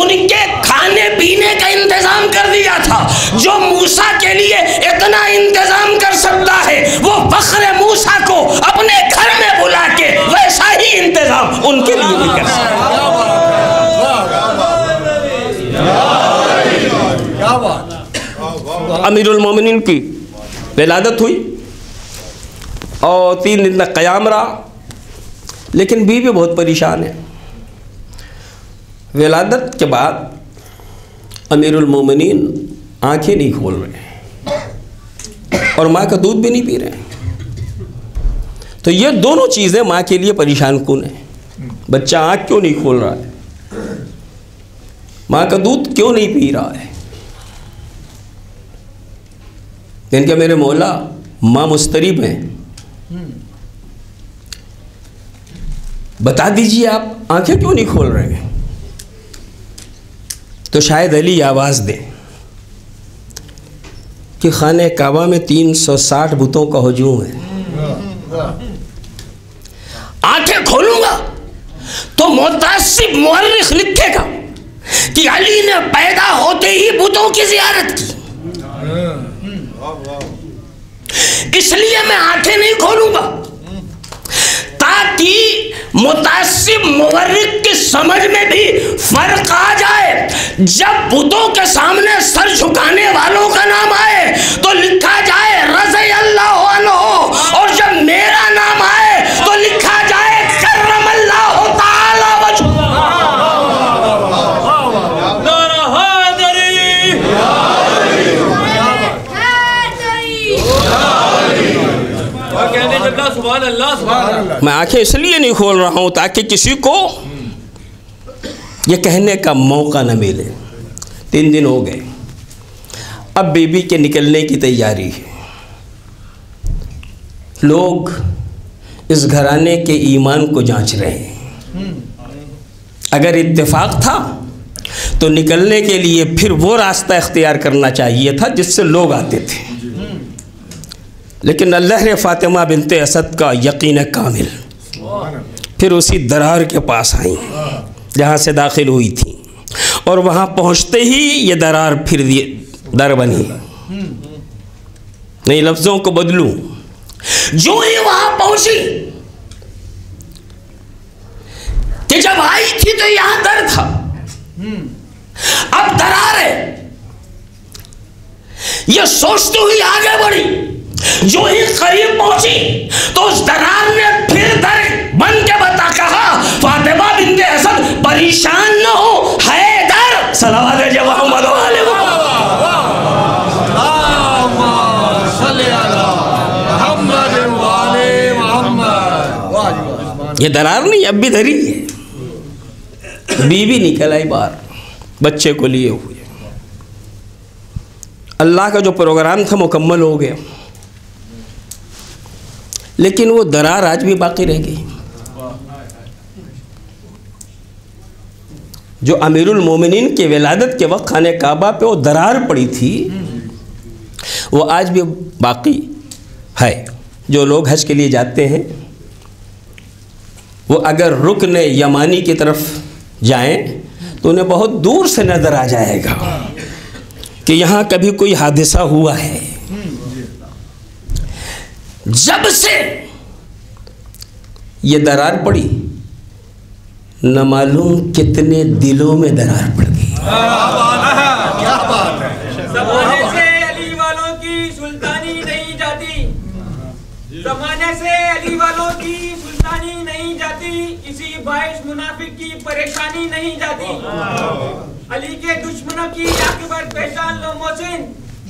Speaker 4: उनके खाने पीने का इंतज़ाम कर दिया था। जो मूसा के लिए इतना इंतज़ाम कर सकता है, वो फख्र अमीरुल मोमिनीन की विलादत हुई और तीन दिन तक क़याम रहा, लेकिन बीवी बहुत परेशान है। विलादत के बाद अमीरुल मोमिनीन आँखें नहीं खोल रहे और माँ का दूध भी नहीं पी रहे तो ये दोनों चीज़ें माँ के लिए परेशान कौन है? बच्चा आँख क्यों नहीं खोल रहा है? माँ का दूध क्यों नहीं पी रहा है? इनके मेरे मौला माँ मुस्तरिब हैं? बता दीजिए आप आँखें क्यों नहीं खोल रहे हैं? तो शायद अली आवाज़ दें कि खाने काबा में 360 बुतों का हजूम है। आँखें खोलूँगा तो मुतासिब मुर्रिख लिखेगा कि अली ने पैदा होते ही बुतों की जियारत की। इसलिए मैं आँखें नहीं खोलूँगा। ताकि मुतासिब मुवर्रिक की समझ में भी फ़र्क आ जाए। जब बुतों के सामने सर झुकाने वालों का नाम आए तो लिखा जाए, रज़ अल्लाह मैं आँखें इसलिए नहीं खोल रहा हूँ ताकि किसी को ये कहने का मौका न मिले। तीन दिन हो गए। अब बेबी के निकलने की तैयारी है। लोग इस घराने के ईमान को जाँच रहे हैं। अगर इत्तेफाक था तो निकलने के लिए फिर वो रास्ता इख्तियार करना चाहिए था जिससे लोग आते थे। लेकिन अल्लाह ने फ़ातिमा बिनते असद का यकीन कामिल। फिर उसी दरार के पास आई, जहाँ से दाखिल हुई थी। और वहाँ पहुँचते ही ये दरार फिर दर बनी। नहीं लफ्ज़ों को बदलूं। जो ही वहाँ पहुँची, कि जब आई थी तो यहाँ दर था। अब दरार है। ये सोचती हुई आगे बढ़ी। जो ही करीब पहुँची तो उस दरार ने फिर दर बन के बता कहा, फातिमा बिनते हसन परेशान न हो है जब मोहम्मद ये दरार नहीं, अब भी धरी है। बीवी निकल आई बाहर, बच्चे को लिए हुए। अल्लाह का जो प्रोग्राम था, मुकम्मल हो गया। लेकिन वो दरार आज भी बाकी रह गई। जो अमीरुल मोमिनीन के विलादत के वक्त खाने काबा पे वो दरार पड़ी थी, वो आज भी बाकी है। जो लोग हज के लिए जाते हैं, वो अगर रुकन यमानी की तरफ़ जाएँ तो उन्हें बहुत दूर से नज़र आ जाएगा कि यहाँ कभी कोई हादसा हुआ है। जब से ये दरार पड़ी, न मालूम कितने दिलों में दरार पड़ गई।
Speaker 6: जमाने से अली वालों की सुल्तानी नहीं जाती। जमाने से अली वालों की सुल्तानी नहीं जाती। किसी बाइश मुनाफिक की परेशानी नहीं जाती। अली के दुश्मनों की आकबर पहचान लो मोहसिन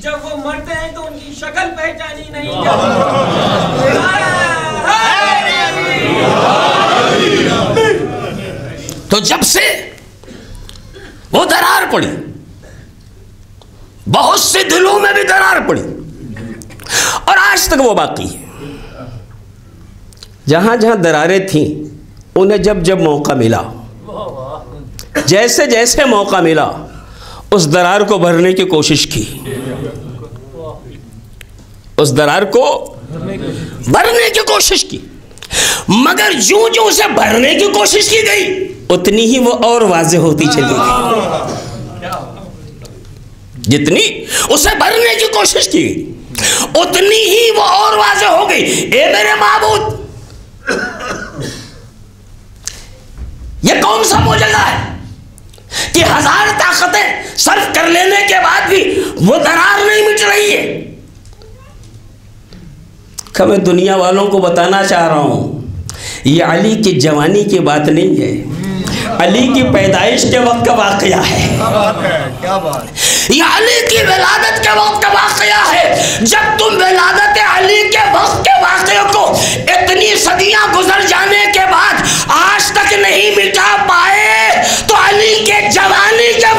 Speaker 6: जब वो मरते हैं तो उनकी शक्ल पहचानी नहीं जाती।
Speaker 4: तो जब से वो दरार पड़ी बहुत से दिलों में भी दरार पड़ी और आज तक वो बाकी है। जहाँ जहाँ दरारें थीं उन्हें जब जब मौका मिला जैसे जैसे मौका मिला उस दरार को भरने की कोशिश की। उस दरार को भरने की कोशिश की। मगर जो जो उसे भरने की कोशिश की गई, उतनी ही वो और वाजे होती चली गई। जितनी उसे भरने की कोशिश की गई उतनी ही वो और वाजे हो गई। ए मेरे महबूद ये कौन सा मोजगा है कि हज़ार ताकतें सर्फ कर लेने के बाद भी वो दरार नहीं मिट रही है? का मैं दुनिया वालों को बताना चाह रहा हूँ। ये अली की जवानी की बात नहीं है। अली की पैदाइश के वक्त का वाकया है।
Speaker 5: क्या
Speaker 4: अली की विलादत के वक्त का वाकया है। जब तुम विलादत अली के वक्त के वाकये को इतनी सदियाँ गुजर जाने के बाद आज तक नहीं मिटा पाए तो अली के जवानी के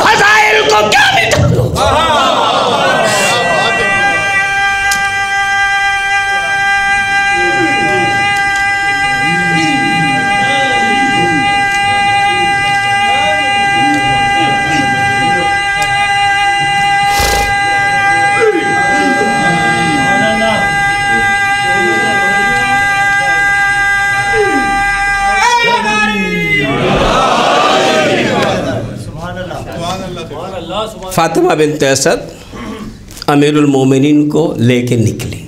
Speaker 4: फातिमा बिन तैसद अमीरुल मोमिनीन को लेके निकली।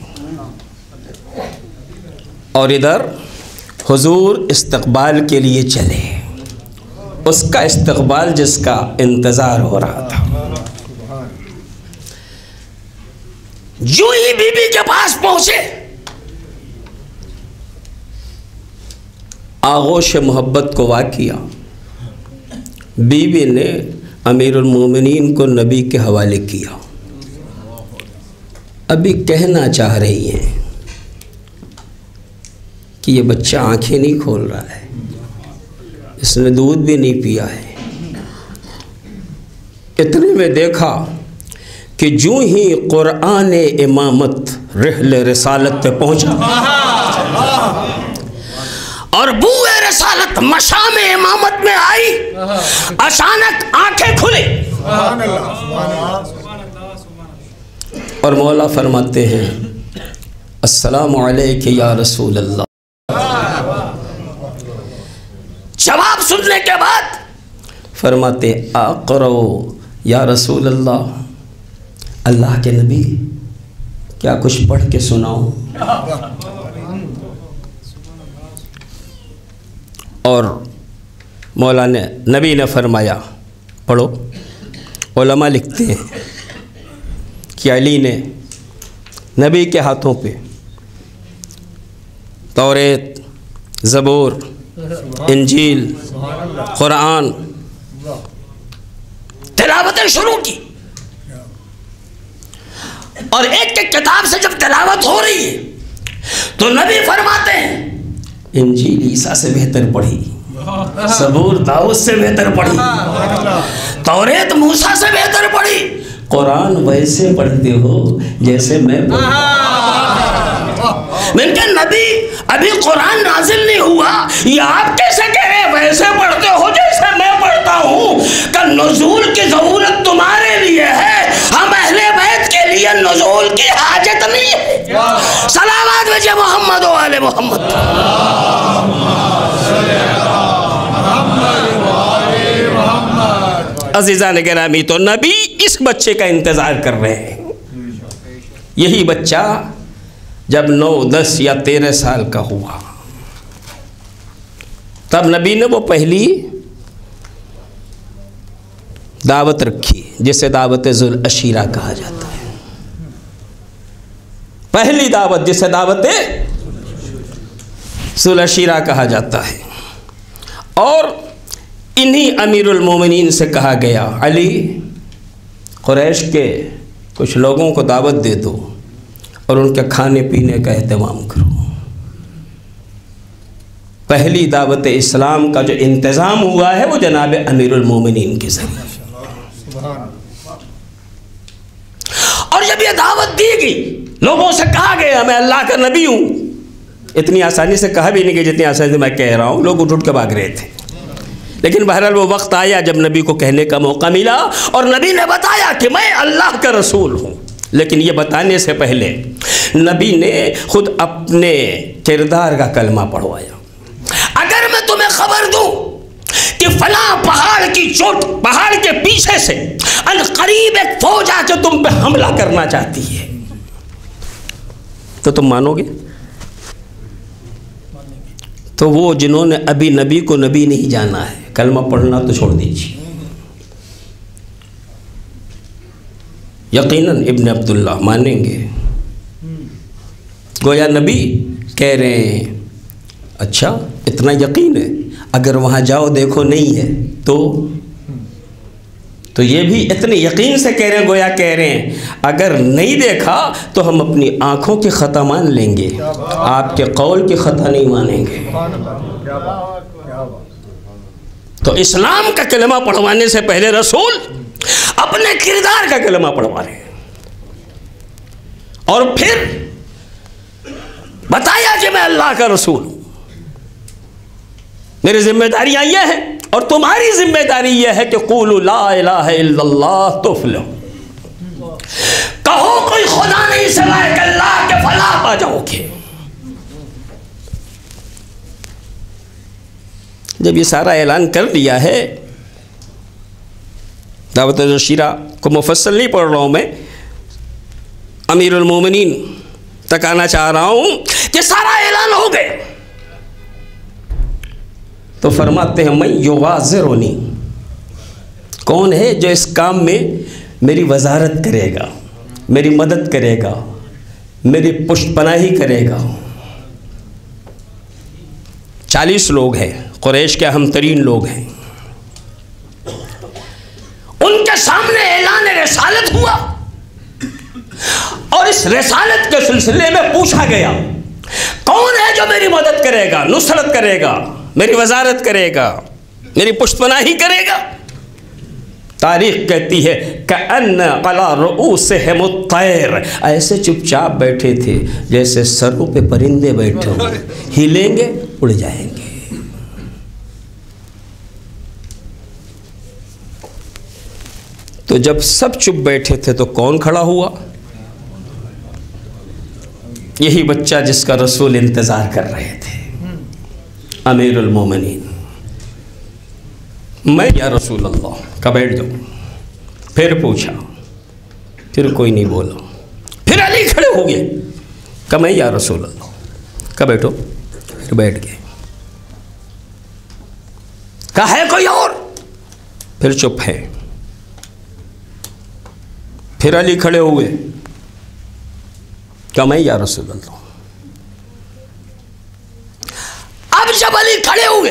Speaker 4: और इधर हुजूर इस्तकबाल के लिए चले। उसका इस्तकबाल जिसका इंतज़ार हो रहा था। जो ही बीबी के पास पहुँचे। आगोश मोहब्बत को वाकिया। बीबी ने अमीरुल मोमिनीन को नबी के हवाले किया। अभी कहना चाह रही हैं कि ये बच्चा आँखें नहीं खोल रहा है, इसने दूध भी नहीं पिया है। इतने में देखा कि जो ही क़ुरान इमामत रहल रसालत पे पहुँचा। और बूए रसालत मशा में इमामत में आई। अचानक आँखें खुली। और मौला फरमाते हैं, अस्सलाम वालेकुम या रसूल अल्लाह जवाब सुनने के बाद फरमाते, आकरो या रसूल अल्लाह अल्लाह के नबी, क्या कुछ पढ़ के सुनाओ और मौला ने नबी ने फरमाया, पढ़ो ओलमा लिखते हैं कि अली ने नबी के हाथों पे तौरेत, ज़बूर, इंजील कुरान तिलावतें शुरू की। और एक एक किताब से जब तिलावत हो रही है तो नबी फरमाते हैं इंजील ईसा से बेहतर पढ़ी। सबूर दाऊद से बेहतर पढ़ी। तौरेत मूसा से बेहतर पढ़ी। कुरान वैसे पढ़ते हो जैसे मैं मैंने नबी, अभी कुरान नाजिल नहीं हुआ। ये आप कैसे कह रहे वैसे पढ़ते हो जैसे मैं पढ़ता हूँ। का नजूल की ज़रूरत तुम्हारे लिए है। हम अहले बैत के हाजत नहीं है वजह मोहम्मद वाले मोहम्मद। अजीज़ा ने गिरामी तो नबी इस बच्चे का इंतज़ार कर रहे हैं। यही बच्चा जब नौ, दस या तेरह साल का हुआ। तब नबी ने वो पहली दावत रखी, जिसे दावत जुल अशीरा कहा जाता है। पहली दावत जिसे दावत सुलशीरा कहा जाता है। और इन्हीं अमीरुल मोमिनीन से कहा गया अली कुरैश के कुछ लोगों को दावत दे दो और उनके खाने पीने का अहतमाम करो। पहली दावत इस्लाम का जो इंतज़ाम हुआ है वो जनाब अमीरुल मोमिनीन के ज़रिए। और जब ये दावत दी गई लोगों से कहा गया, मैं अल्लाह का नबी हूँ। इतनी आसानी से कहा भी नहीं कि जितनी आसानी से मैं कह रहा हूँ। लोग उठ उठ के भाग रहे थे। लेकिन बहरहाल वो वक्त आया जब नबी को कहने का मौका मिला और नबी ने बताया कि मैं अल्लाह का रसूल हूँ। लेकिन ये बताने से पहले नबी ने खुद अपने किरदार का कलमा पढ़वाया। अगर मैं तुम्हें खबर दूँ कि फला पहाड़ की चोट, पहाड़ के पीछे से अन करीब एक फौज आके तुम पे हमला करना चाहती है तो तुम मानोगे? तो वो जिन्होंने अभी नबी को नबी नहीं जाना है, कलमा पढ़ना तो छोड़ दीजिए। यकीनन इब्न अब्दुल्ला मानेंगे। गोया नबी कह रहे हैं अच्छा इतना यकीन है, अगर वहाँ जाओ देखो नहीं है तो तो ये भी इतने यकीन से कह रहे हैं गोया कह रहे हैं अगर नहीं देखा तो हम अपनी आँखों की ख़ता मान लेंगे। आपके कौल की ख़ता नहीं मानेंगे। तो इस्लाम का कलमा पढ़वाने से पहले रसूल अपने किरदार का कलमा पढ़वा रहे हैं। और फिर बताया कि मैं अल्लाह का रसूल। हूँ मेरी जिम्मेदारियाँ यह है। और तुम्हारी ज़िम्मेदारी यह है कि कुल कहो कोई खुदा नहीं सिवाय कि अल्लाह के फलाह पा जाओगे। जब ये सारा ऐलान कर दिया है, दावत शीरा को मुफसल नहीं पढ़ रहा हूँ मैं अमीरमिन तक आना चाह रहा हूँ कि सारा ऐलान हो गया तो फरमाते हैं मैं युवाजरोनी। कौन है जो इस काम में मेरी वजारत करेगा, मेरी मदद करेगा, मेरी पुष्टपनाही करेगा? चालीस लोग हैं, कुरैश के अहम तरीन लोग हैं। उनके सामने ऐलान रसालत हुआ। और इस रसालत के सिलसिले में पूछा गया, कौन है जो मेरी मदद करेगा, नुसरत करेगा? मेरी वजारत करेगा, मेरी पुष्पनाही करेगा। तारीख कहती है कन कला से है मुतैर ऐसे चुपचाप बैठे थे, जैसे सरों पे परिंदे बैठे हो। हिलेंगे, उड़ जाएँगे। तो जब सब चुप बैठे थे तो कौन खड़ा हुआ? यही बच्चा जिसका रसूल इंतज़ार कर रहे थे। अमीरुल मोमिनीन मैं या रसूल अल्लाह का बैठ जाऊँ फिर पूछा फिर कोई नहीं बोला फिर अली खड़े हो गए का मैं या रसूल अल्लाह का बैठो फिर बैठ गए का है कोई और फिर चुप है फिर अली खड़े हुए का मैं या रसूल अल्लाह अब जब अली खड़े हुए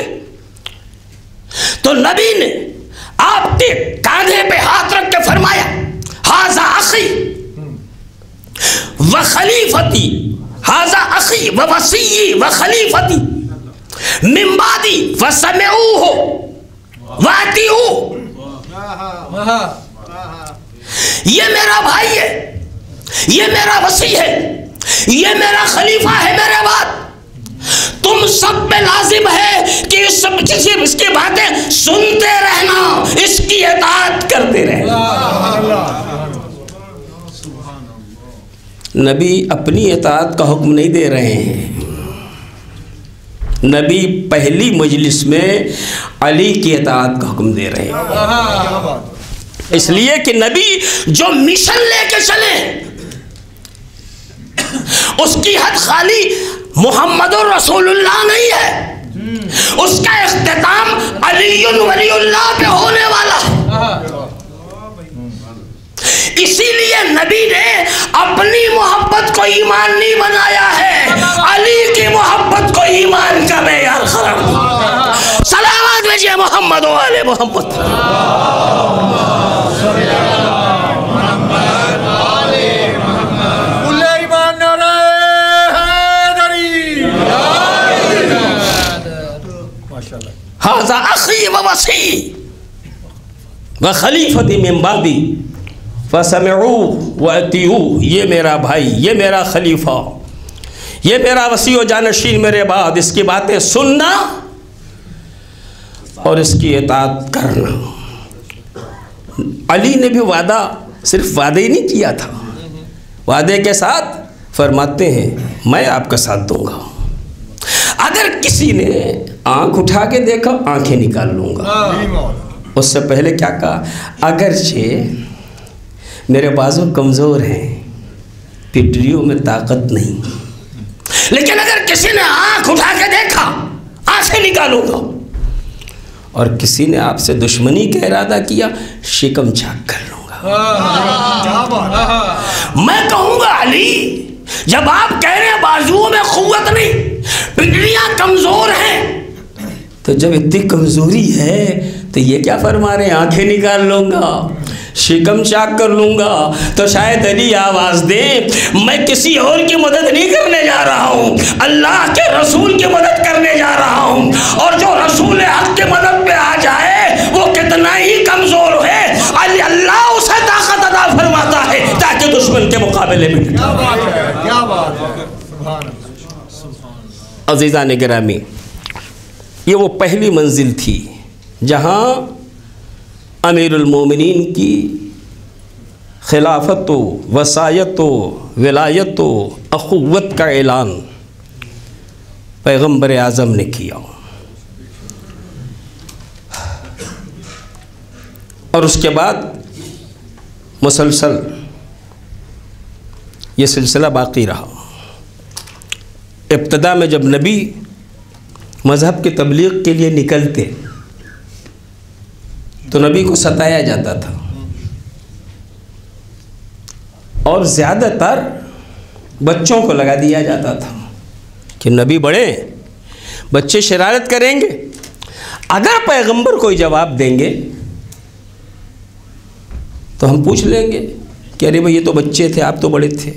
Speaker 4: तो नबी ने आपके कांधे पे हाथ रख के फरमाया, हाजा अखी व खलीफती, हाजा अखी व वसी व खलीफती मिम्बादी व समऊ हो वाती हो ये मेरा भाई है, ये मेरा वसी है, ये मेरा खलीफा है मेरे बाद। तुम सब पे लाजिम है कि इस सब, किसी, इसकी बातें सुनते रहना, इसकी इतात करते रहना। नबी अपनी इतात का हुक्म नहीं दे रहे हैं। नबी पहली मजलिस में अली की इतात का हुक्म दे रहे हैं। इसलिए कि नबी जो मिशन लेके चले, उसकी हद खाली मोहम्मद रसूलुल्लाह नहीं है। उसका इख्तिताम अली पे होने वाला है। इसीलिए नबी ने अपनी मोहब्बत को ईमान नहीं बनाया है। अली की मोहब्बत को ईमान का मैार खराब। सलामत भेजिए मोहम्मद वाले मोहम्मद। अखी व वसी व खलीफती ये मेरा भाई ये मेरा खलीफा ये मेरा वसी व जानशीन मेरे बाद इसकी बातें सुनना और इसकी इतात करना अली ने भी वादा सिर्फ़ वादे ही नहीं किया था वादे के साथ फरमाते हैं मैं आपका साथ दूँगा अगर किसी ने आँख उठा के देखा आँखें निकाल लूँगा। उससे पहले क्या कहा? अगरचे मेरे बाजू कमज़ोर हैं पिटरियों में ताकत नहीं। लेकिन अगर किसी ने आँख उठा के देखा आँखें निकालूँगा। और किसी ने आपसे दुश्मनी का इरादा किया शिकम छाक कर लूँगा। मैं कहूँगा अली जब आप कह रहे हैं बाजुओं में कुत नहीं पिटड़ियाँ कमज़ोर हैं तो जब इतनी कमज़ोरी है तो ये क्या फरमा रहे हैं? आँखें निकाल लूँगा शिकम चाक कर लूँगा तो शायद अली आवाज़ दे मैं किसी और की मदद नहीं करने जा रहा हूँ। अल्लाह के रसूल की मदद करने जा रहा हूँ। और जो रसूल हक की मदद पे आ जाए वो कितना ही कमज़ोर है। अल्लाह उसे ताकत अदा फरमाता है ताकि दुश्मन के मुकाबले में
Speaker 5: क्या बात
Speaker 4: अजीज़ा ने गिरामी ये वो पहली मंजिल थी, जहाँ अमीरमिन की खिलाफत, वसायत, विलायत, अखुवत का ऐलान पैगंबर आज़म ने किया। और उसके बाद मुसलसल ये सिलसिला बाकी रहा। इब्तदा में जब नबी मज़हब की तबलीग के लिए निकलते तो नबी को सताया जाता था। और ज़्यादातर बच्चों को लगा दिया जाता था कि नबी बड़े, बच्चे शरारत करेंगे। अगर पैगंबर कोई जवाब देंगे तो हम पूछ लेंगे कि अरे भाई ये तो बच्चे थे, आप तो बड़े थे।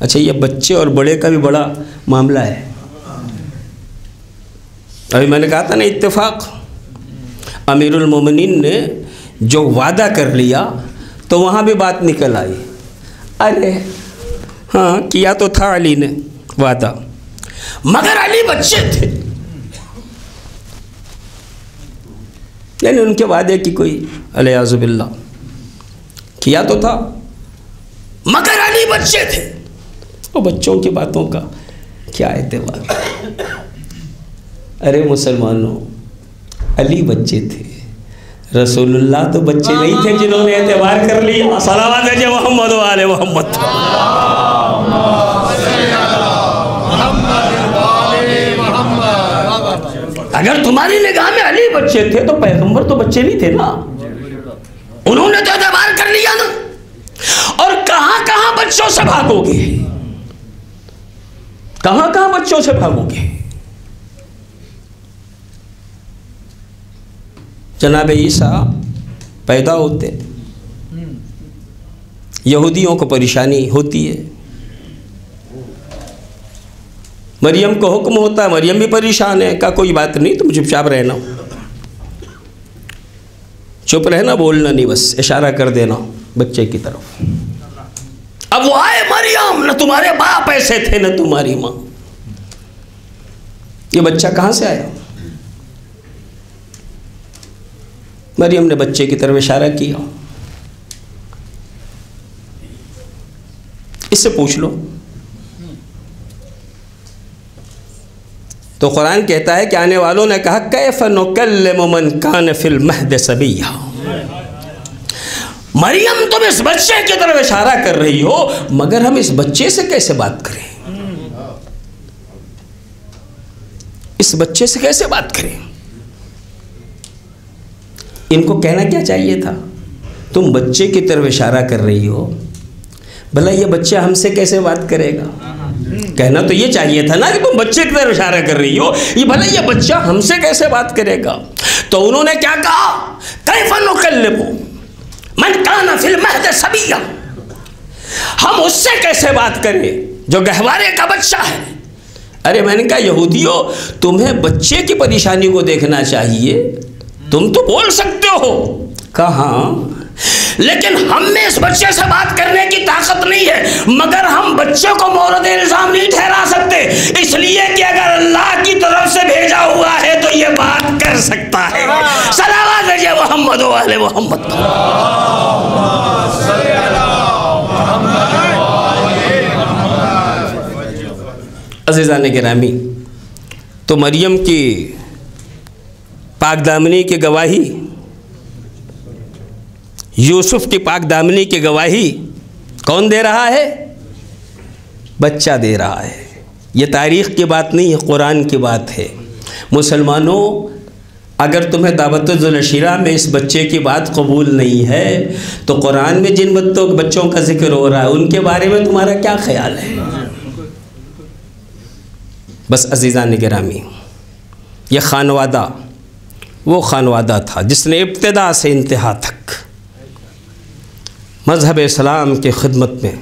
Speaker 4: अच्छा ये बच्चे और बड़े का भी बड़ा मामला है। अभी मैंने कहा था ना, इत्तेफाक। अमीरुल मोमिनीन ने जो वादा कर लिया तो वहाँ भी बात निकल आई। अरे हाँ किया तो था अली ने वादा। मगर अली बच्चे थे। यानी उनके वादे की कोई अलयाजुबिल्ला किया तो था। मगर अली बच्चे थे। और बच्चों की बातों का क्या एतबार। अरे मुसलमानों अली बच्चे थे। रसूलुल्लाह तो बच्चे नहीं थे जिन्होंने एतबार कर लिया सलावत है मोहम्मद वाले मोहम्मद। अगर तुम्हारी निगाह में अली बच्चे थे तो पैगंबर तो बच्चे नहीं थे ना। उन्होंने तो एतबार कर लिया ना। और कहाँ कहाँ बच्चों से भागोगे? कहाँ कहाँ बच्चों से भागोगे? जनाब ईसा पैदा होते। यहूदियों को परेशानी होती है। मरियम को हुक्म होता है, मरियम भी परेशान है, का कोई बात नहीं, तुम चुपचाप रहना। चुप रहना, बोलना नहीं बस, इशारा कर देना बच्चे की तरफ़। अब वो आए मरियम, न तुम्हारे बाप ऐसे थे, न तुम्हारी माँ। ये बच्चा कहाँ से आया? मरियम ने बच्चे की तरफ़ इशारा किया। इससे पूछ लो। तो कुरान कहता है कि आने वालों ने कहा, कैफ नकल्लमन कान फिल महद सबिया मरियम, तुम इस बच्चे की तरफ़ इशारा कर रही हो, मगर हम इस बच्चे से कैसे बात करें? इस बच्चे से कैसे बात करें? इनको कहना क्या चाहिए था? तुम बच्चे की तरफ़ इशारा कर रही हो। भला ये बच्चा हमसे कैसे बात करेगा? कहना तो ये चाहिए था ना कि तुम बच्चे की तरफ़ इशारा कर रही हो। ये भला ये बच्चा हमसे कैसे बात करेगा? तो उन्होंने क्या कहा? कैफन कल्लबो मन काना फिल महद सबिया। हम उससे कैसे बात करें, जो गहवारे का बच्चा है? अरे मैंने कहा, यहूदियों, तुम्हें बच्चे की परेशानी को देखना चाहिए। तुम तो बोल सकते हो। कहा? लेकिन हम में इस बच्चे से बात करने की ताकत नहीं है मगर हम बच्चे को मोरद इल्ज़ाम नहीं ठहरा सकते। इसलिए कि अगर अल्लाह की तरफ़ से भेजा हुआ है तो ये बात कर सकता है। सलावत है मोहम्मद वाले मोहम्मद। अजीज़ा ने गिरामी तो मरियम की पाकदामनी की गवाही। यूसुफ की पाकदामनी की गवाही कौन दे रहा है? बच्चा दे रहा है। ये तारीख़ की बात नहीं है, कुरान की बात है। मुसलमानों, अगर तुम्हें दावत दावतुलशिरा में इस बच्चे की बात कबूल नहीं है तो कुरान में जिन बच्चों बच्चों का ज़िक्र हो रहा है, उनके बारे में तुम्हारा क्या ख्याल है? बस अजीज़ा निगरामी ये खानवादा वो खानवादा था, जिसने इब्तदा से इंतहा तक। मज़हब इस्लाम की खिदमत में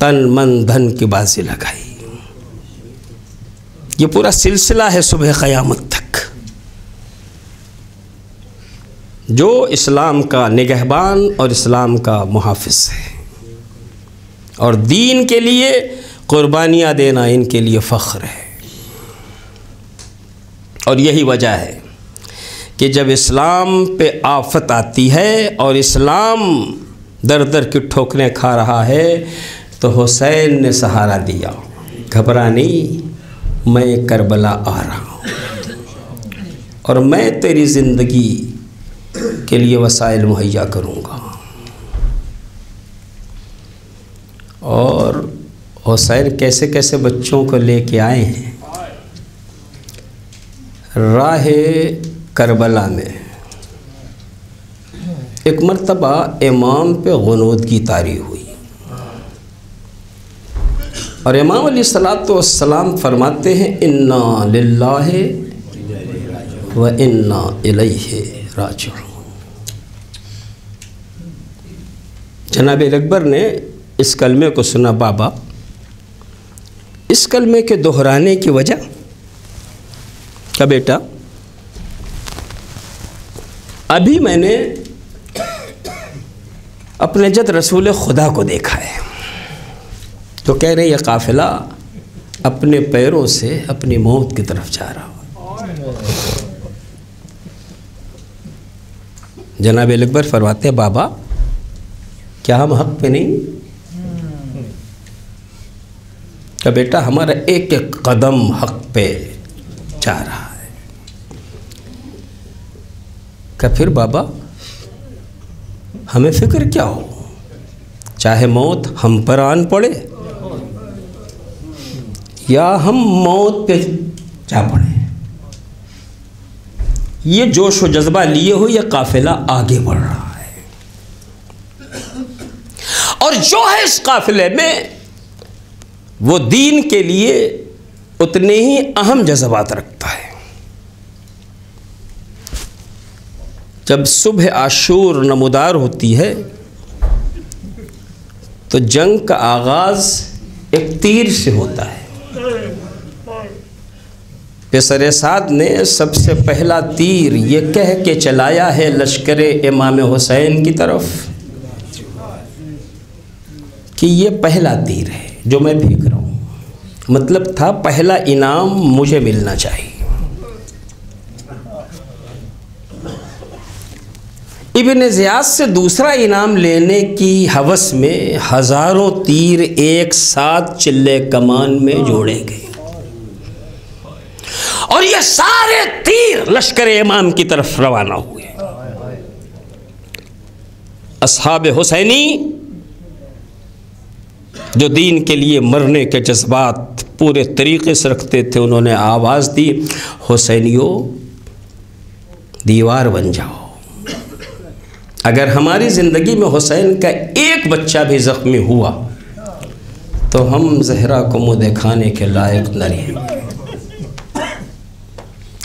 Speaker 4: तन, मन, धन की बाजी लगाई। ये पूरा सिलसिला है सुबह क़यामत तक। जो इस्लाम का निगहबान और इस्लाम का मुहाफ़ है। और दीन के लिए क़ुरबानियाँ देना इनके लिए फ़ख्र है। और यही वजह है कि जब इस्लाम पे आफत आती है और इस्लाम दर दर की ठोकरें खा रहा है तो हुसैन ने सहारा दिया। घबरा नहीं मैं करबला आ रहा हूँ। और मैं तेरी ज़िंदगी के लिए वसाइल मुहैया करूँगा। और हुसैन कैसे कैसे बच्चों को लेके आए हैं, राह करबला में एक मरतबा इमाम पे गनूदगी तारी हुई। और इमाम सलाम फरमाते हैं, इन्ना व इन्ना राजिऊन। जनाब अकबर ने इस कलमे को सुना, बाबा, इस कलमे के दोहराने की वजह क्या बेटा? अभी मैंने अपने जद रसूल खुदा को देखा है। तो कह रहे यह काफ़िला अपने पैरों से अपनी मौत की तरफ़ जा रहा जनाब अकबर फरमाते हैं, बाबा, क्या हम हक पे नहीं? क्या बेटा, हमारा एक एक कदम हक पे जा रहा है का फिर बाबा, हमें फ़िक्र क्या हो? चाहे मौत हम पर आन पड़े, या हम मौत पे जा पड़े। ये जोश व जज्बा लिए हो यह काफिला आगे बढ़ रहा है। और जो है इस काफिले में, वो दीन के लिए उतने ही अहम जज्बात रखता है। जब सुबह आशूर नमोदार होती है तो जंग का आगाज़ एक तीर से होता है। पेसर साद ने सबसे पहला तीर ये कह के चलाया है लश्कर इमाम हुसैन की तरफ़ कि ये पहला तीर है, जो मैं फेंक रहा हूँ। मतलब था पहला इनाम मुझे मिलना चाहिए। इबन ज़ियाद से दूसरा इनाम लेने की हवस में हज़ारों तीर एक साथ चिल्ले कमान में जोड़े गए। और ये सारे तीर लश्कर इमाम की तरफ़ रवाना हुए। असहाब हुसैनी जो दीन के लिए मरने के जज्बात पूरे तरीके से रखते थे, उन्होंने आवाज़ दी, हुसैनियों, दीवार बन जाओ। अगर हमारी ज़िंदगी में हुसैन का एक बच्चा भी ज़ख्मी हुआ तो हम जहरा को मुँह दिखाने के लायक न रहेंगे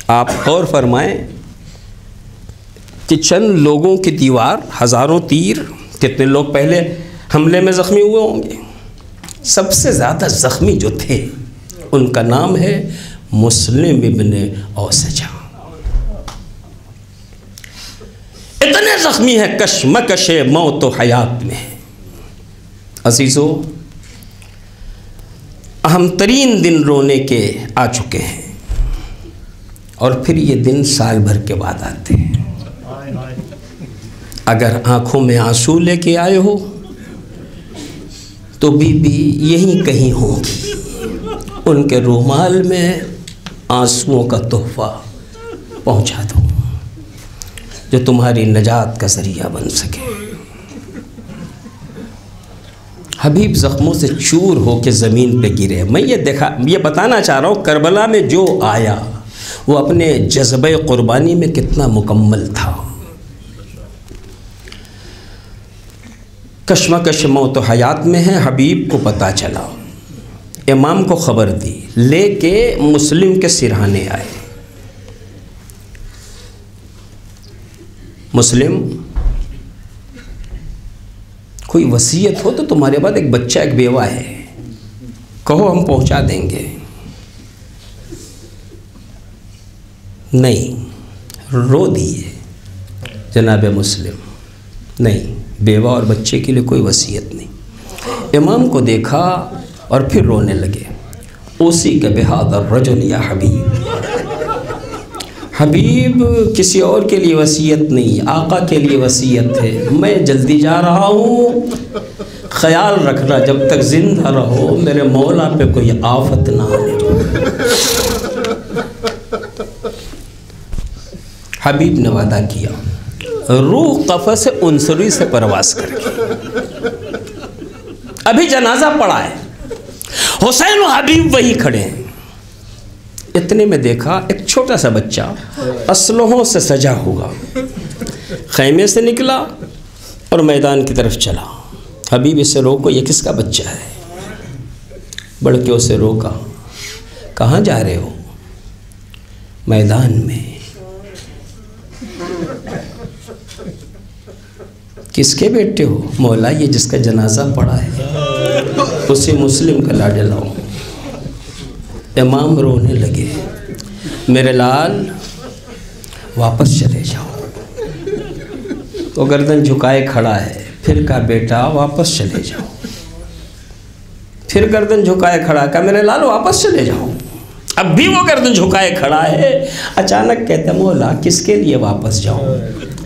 Speaker 4: आप और फरमाएँ कि चंद लोगों की दीवार, हज़ारों तीर, कितने लोग पहले हमले में ज़ख्मी हुए होंगे? सबसे ज़्यादा ज़ख्मी जो थे, उनका नाम है मुस्लिम इबन औसजा। इतने ज़ख्मी है, कशमकश मौत हयात में अजीज़ो, अहम तरीन दिन रोने के आ चुके हैं और फिर ये दिन साल भर के बाद आते हैं। अगर आँखों में आँसू लेके आए हो तो बीबी यहीं कहीं होगी। उनके रूमाल में आंसुओं का तोहफा पहुँचा दो। जो तुम्हारी नजात का ज़रिया बन सके। हबीब ज़ख्मों से चूर हो के ज़मीन पे गिरे। मैं ये देखा, ये बताना चाह रहा हूँ, करबला में जो आया, वो अपने जज्ब क़ुरबानी में कितना मुकम्मल था। कशमकश मौत हयात में है, हबीब को पता चला। इमाम को ख़बर दी, लेके मुस्लिम के सिरहाने आए। मुस्लिम, कोई वसीयत हो तो तुम्हारे पास एक बच्चा, एक बेवा है। कहो, हम पहुँचा देंगे। नहीं, रो दिए, जनाब मुस्लिम। नहीं, बेवा और बच्चे के लिए कोई वसीयत नहीं। इमाम को देखा और फिर रोने लगे। उसी के बेहादर रजुल या हबीब। हबीब किसी और के लिए वसीयत नहीं, आका के लिए वसीयत है। मैं जल्दी जा रहा हूँ। ख्याल रखना, जब तक ज़िंदा रहो, मेरे मौला पे कोई आफत ना आने हबीब ने वादा किया, रूह कफ़ से उनसरी से परवास करके। अभी जनाजा पड़ा है। हुसैन हबीब वही खड़े हैं। इतने में देखा, एक छोटा सा बच्चा असलहों से सजा हुआ खैमे से निकला और मैदान की तरफ़ चला। हबीब इसे रोको, ये किसका बच्चा है? बढ़ के उसे रोका, कहाँ जा रहे हो? मैदान में। किसके बेटे हो? मौला, ये जिसका जनाजा पड़ा है, उसे मुस्लिम का लाडला इमाम रोने लगे। मेरे लाल, वापस चले जाओ। तो गर्दन झुकाए खड़ा है, फिर कहा, बेटा, वापस चले जाओ। फिर गर्दन झुकाए खड़ा, कहा, मेरे लाल, वापस चले जाओ। अब भी वो गर्दन झुकाए खड़ा है। अचानक कहते, मोला, किसके लिए वापस जाओ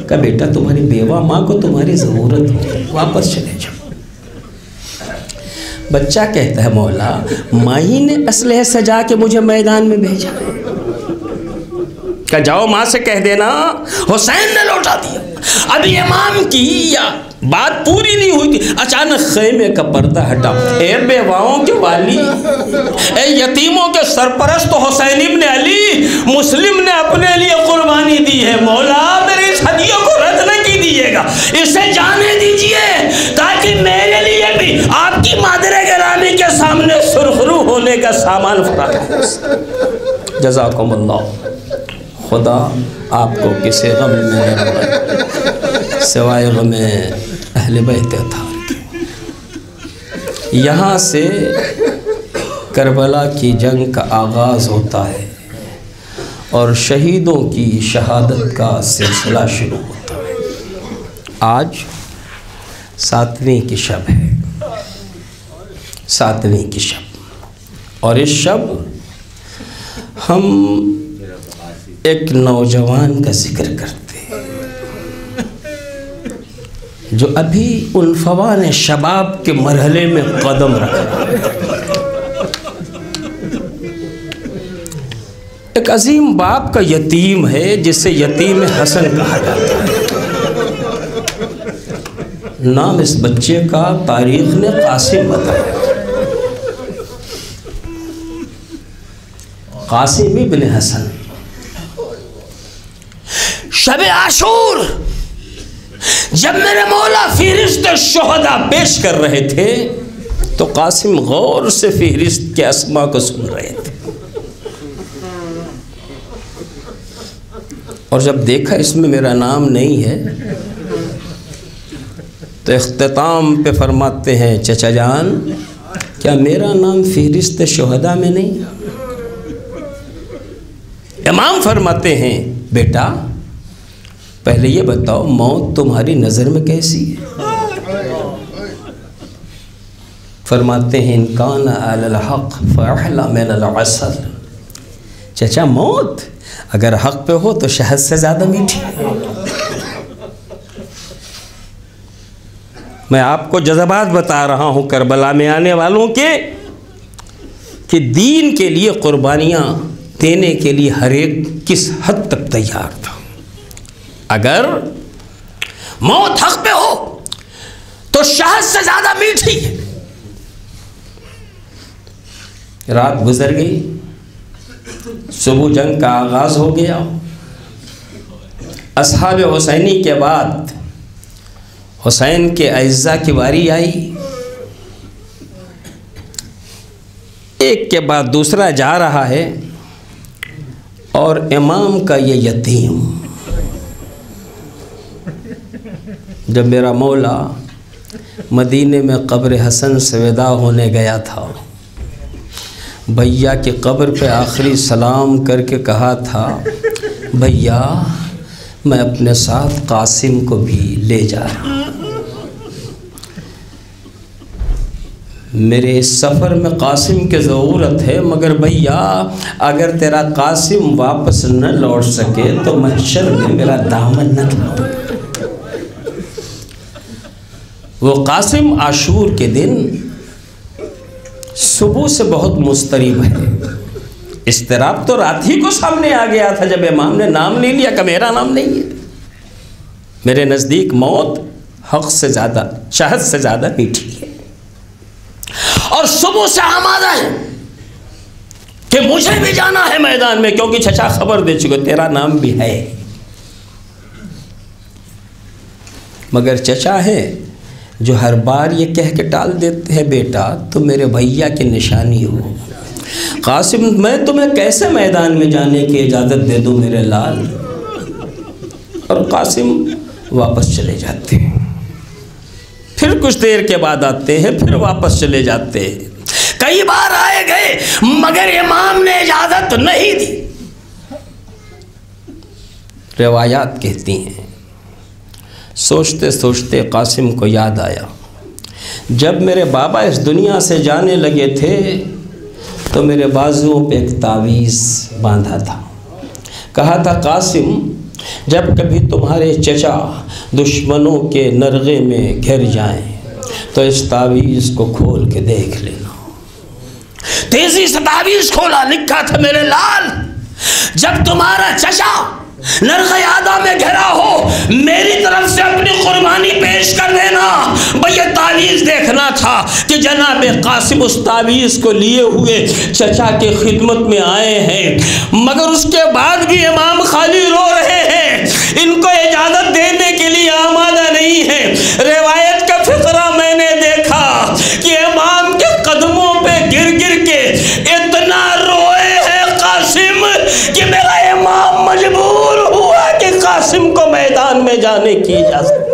Speaker 4: कहा, बेटा, तुम्हारी बेवा माँ को तुम्हारी ज़रूरत हो, वापस चले जाओ। बच्चा कहता है, मौला, माही ने असलह सजा के मुझे मैदान में भेजा। क्या जाओ माँ से कह देना, हुसैन ने लौटा दिया। अभी इमाम की या बात पूरी नहीं हुई थी। अचानक खेमे का पर्दा हटा। ए बेवाओं के वाली, ए यतीमों के सरपरस्त हुसैन इब्न अली, मुस्लिम ने अपने लिए कुर्बानी दी है। मौला, मेरी इस हदियों को रद्द न कीजिएगा। इसे जाने दीजिए, ताकि मेरे भी आपकी मादरे गिरामी के सामने सुरखरू होने का सामान फराहम जजाकुमुल्लाह, खुदा आपको किसी गम में सिवाय गम अहल बैत के। यहाँ से करबला की जंग का आगाज़ होता है और शहीदों की शहादत का सिलसिला शुरू होता है। आज सातवीं की शब है। सातवीं की शब। और इस शब हम एक नौजवान का ज़िक्र करते हैं, जो अभी उन फवान शबाब के मरहले में कदम रखा एक अजीम बाप का यतीम है, जिसे यतीम हसन कहा जाता है। नाम इस बच्चे का तारीख ने कासिम बताया। कासिम इबन हसन। शब आशूर, जब मेरे मौला फहरिस्त शहदा पेश कर रहे थे तो कासिम गौर से फहरिस्त के असमा को सुन रहे थे। और जब देखा इसमें मेरा नाम नहीं है तो अख्ताम पे फरमाते हैं, चचा जान, क्या मेरा नाम फहरिस्त शहदा में नहीं इमाम फरमाते हैं, बेटा, पहले ये बताओ, मौत तुम्हारी नज़र में कैसी है? फरमाते हैं, इनकान हक फ़ला असल। चचा, मौत अगर हक पे हो तो शहद से ज़्यादा मीठी मैं आपको जज्बात बता रहा हूँ, करबला में आने वालों के, कि दीन के लिए कुर्बानियाँ देने के लिए हर एक किस हद तक तैयार था? अगर मौत हक पे हो तो शहद से ज़्यादा मीठी है। रात गुजर गई, सुबह जंग का आगाज़ हो गया। असहाब हुसैनी के बाद हुसैन के अज्जा की बारी आई। एक के बाद दूसरा जा रहा है। और इमाम का ये यतीम। जब मेरा मौला मदीने में कब्र हसन से विदा होने गया था, भैया की कब्र पे आखिरी सलाम करके कहा था, भैया, मैं अपने साथ कासिम को भी ले जा रहा हूँ। मेरे सफ़र में कासिम की ज़रूरत है, मगर भैया, अगर तेरा कासिम वापस न लौट सके तो महशर में मेरा दामन न थाम वो कासिम आशूर के दिन सुबह से बहुत मुस्तरब है। इस्तराब तो रात ही को सामने आ गया था, जब इमाम ने नाम नहीं लिया, का मेरा नाम नहीं है। मेरे नज़दीक मौत हक से ज़्यादा, शहद से ज़्यादा मीठी है। और सुबह से आमादा है कि मुझे भी जाना है मैदान में, क्योंकि चचा खबर दे चुके, तेरा नाम भी है। मगर चचा है, जो हर बार ये कह के टाल देते हैं, बेटा तो मेरे भैया की निशानी हो। कासिम, मैं तुम्हें कैसे मैदान में जाने की इजाज़त दे दूँ मेरे लाल? और कासिम वापस चले जाते हैं। फिर कुछ देर के बाद आते हैं, फिर वापस चले जाते हैं। कई बार आए गए, मगर इमाम ने इजाज़त नहीं दी। रिवायात कहती हैं। सोचते सोचते कासिम को याद आया। जब मेरे बाबा इस दुनिया से जाने लगे थे तो मेरे बाजुओं पे एक तावीज़ बांधा था। कहा था, कासिम जब कभी तुम्हारे चचा दुश्मनों के नरगे में घिर जाए तो इस तावीज़ को खोल के देख लेना। तेज़ी से तावीज़ खोला, लिखा था मेरे लाल, जब तुम्हारा चचा नरगयादा में घिरा हो, मेरी तरफ़ से अपनी कुर्बानी पेश कर देना। भाई तावीज़ देखना था कि जनाब कासिम उस तावीज़ को लिए हुए चचा के खिदमत में आए हैं। मगर उसके बाद भी इमाम खाली रो रहे हैं। इनको इजाज़त देने के लिए आमादा नहीं है। रिवायत का मैदान में जाने की इजाज़त।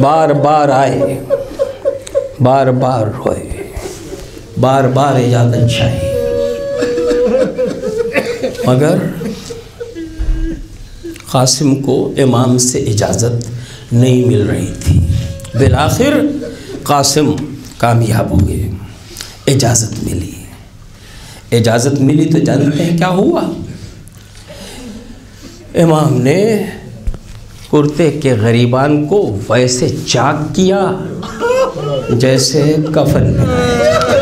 Speaker 4: बार बार आए, बार बार रोए, बार बार इजाज़त चाहिए मगर कासिम को इमाम से इजाज़त नहीं मिल रही थी। बिलाखिर कासिम कामयाब हो गए, इजाज़त मिली। इजाज़त मिली तो जानते हैं क्या हुआ? इमाम ने कुर्ते के गरीबान को वैसे चाक किया, जैसे कफन बनाया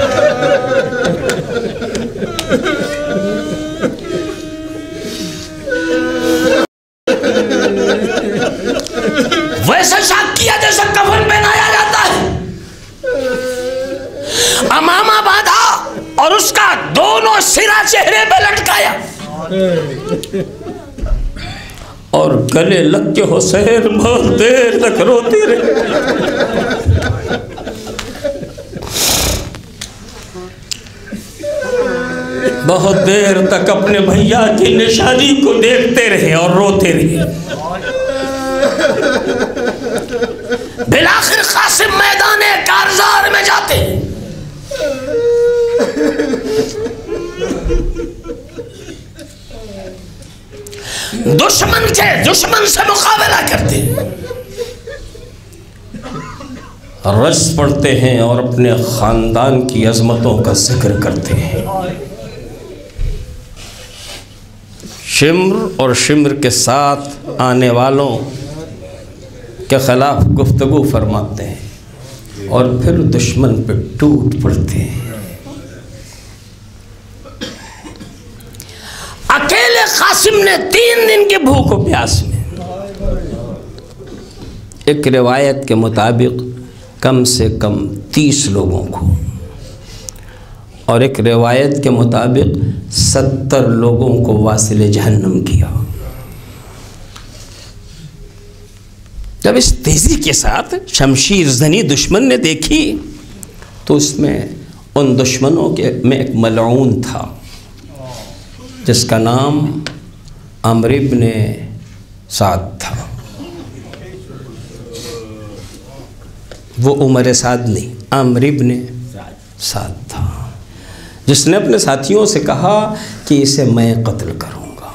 Speaker 4: चेहरे पे लटकाया। और गले लग के हुसैन बहुत देर तक रोती रही। बहुत देर तक अपने भैया की निशानी को देखते रहे और रोते रहे। दुश्मन के दुश्मन से मुकाबला करते। रस पढ़ते हैं और अपने ख़ानदान की अजमतों का ज़िक्र करते हैं। शिम्र और शिम्र के साथ आने वालों के ख़िलाफ़ गुफ्तगु फरमाते हैं और फिर दुश्मन पे टूट पड़ते हैं। ने तीन दिन के भूख प्यास में। एक रिवायत के मुताबिक कम से कम तीस लोगों को। और एक रिवायत के मुताबिक सत्तर लोगों को वासिल जहन्नम किया। जब इस तेज़ी के साथ शमशीर जनी दुश्मन ने देखी तो उसमें उन दुश्मनों के में एक मलून था, जिसका नाम अमरिब ने साथ था। वो उमर साद नहीं अमरिब ने साथ था। जिसने अपने साथियों से कहा कि इसे मैं कत्ल करूँगा।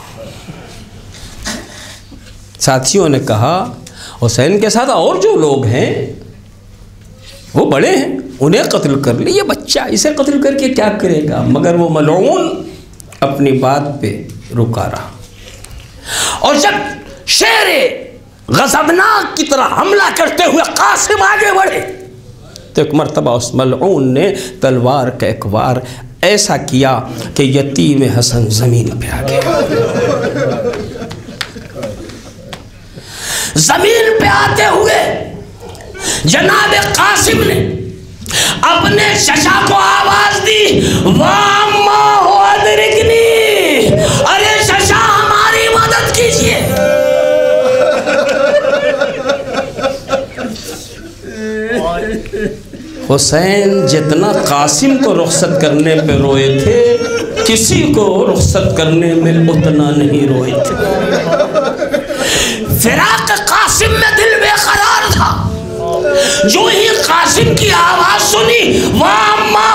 Speaker 4: साथियों ने कहा, हुसैन के साथ और जो लोग हैं, वो बड़े हैं, उन्हें कत्ल कर ले, ये बच्चा इसे कत्ल करके क्या करेगा? मगर वो मलून अपनी बात पे रुका रहा। और जब शेर गजबनाक की तरह हमला करते हुए कासिम आगे बढ़े तो एक मरतबा उस मलऊन ने तलवार का एक वार ऐसा किया कि यतीम हसन ज़मीन पे आ गया। ज़मीन पे आते हुए जनाब कासिम ने अपने शशा को आवाज़ दी, वाम्मा हो हुसैन जितना कासिम को रुखसत करने पे रोए थे, किसी को रुखसत करने में उतना नहीं रोए थे। फिराक कासिम में दिल बेकरार था। जो ही कासिम की आवाज़ सुनी, वाह अम्मा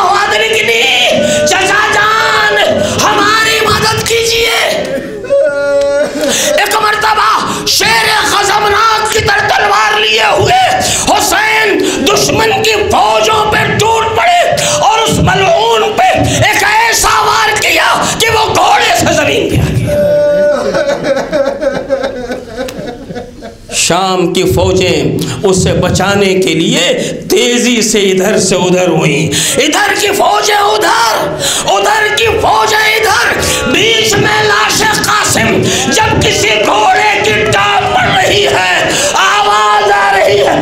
Speaker 4: शाम की फौजें उसे बचाने के लिए तेज़ी से इधर से उधर हुई। इधर की फौजें उधर उधर की फौजें इधर। बीच में लाश कासिम जब किसी घोड़े की टाप पड़ रही है आवाज़ आ रही है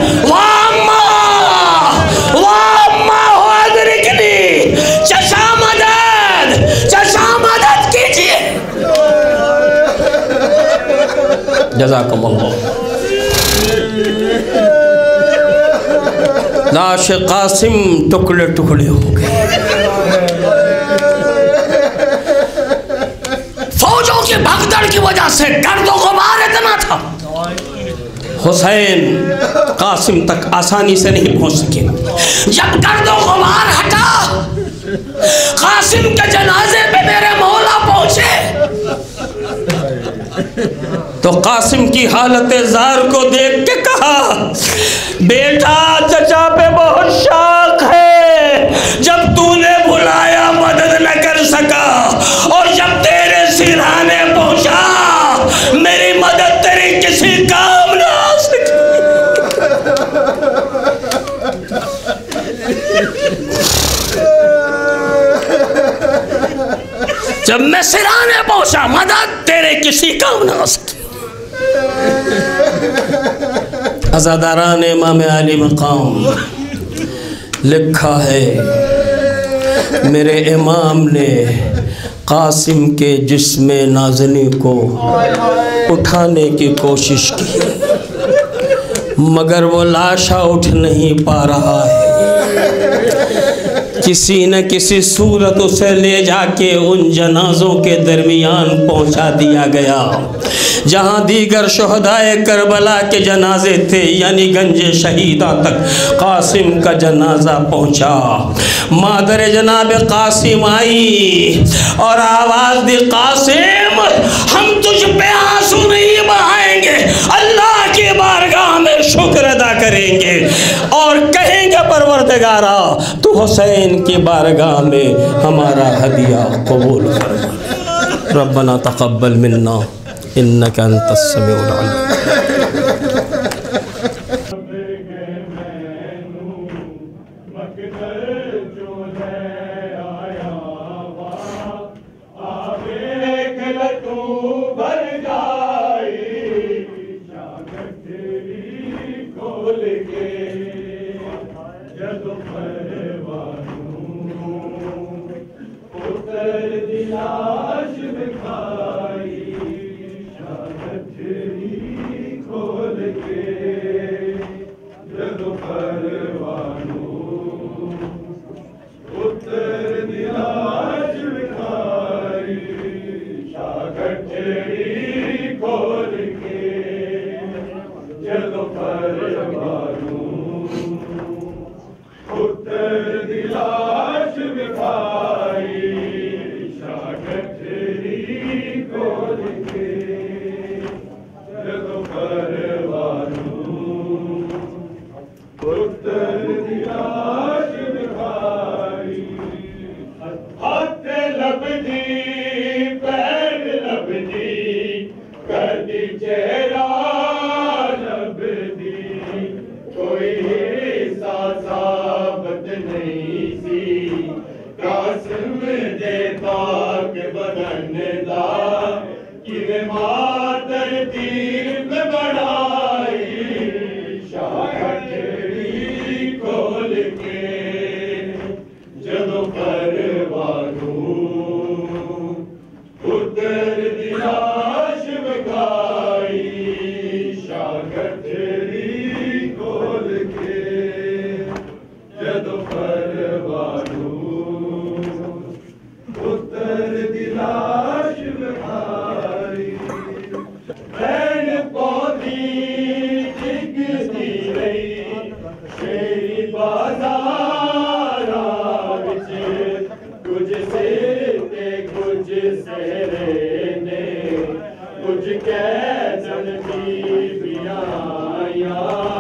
Speaker 4: मदद मदद कीजिए। जजाकमुल्लाह लाश कासिम टुकड़े टुकड़े हो गए। फौजों की भगदड़ की वजह से गर्दों को मार इतना था। हुसैन कासिम तक आसानी से नहीं पहुँच सके। जब गर्दों को मार हटा, कासिम के जनाजे पे मेरे मौला पहुँचे तो कासिम की हालत जार को देख के कहा, बेटा, चचा पे बहुत शौक है। जब तूने बुलाया, मदद न कर सका। और जब तेरे सिरहाने पहुँचा, मेरी मदद तेरी किसी काम ना आ सकी। जब मैं सिराने पहुँचा, मदद तेरे किसी काम ना आ सकी। अजादारान इमाम अली मकाम लिखा है, मेरे इमाम ने कासिम के जिसम नाजनी को उठाने की कोशिश की, मगर वो लाशा उठ नहीं पा रहा है। किसी न किसी सूरत उसे ले जाके उन जनाजों के दरमियान पहुँचा दिया गया। जहाँ दीगर शहदाए करबला के जनाजे थे, यानी गंज शहीदा तक कासिम का जनाजा पहुँचा। मादर जनाब कासिम आई और आवाज़ दी, कासिम, हम तुझ पे आँसू नहीं बहाएँगे, अल्लाह के बारगाह में शुक्र अदा करेंगे। और कहेंगे परवरदगारा, तू हुसैन के बारगाह में हमारा हदिया कबूल कर। रब्बना तकबल मिन्ना, इन्नका अंतस
Speaker 8: Yeah.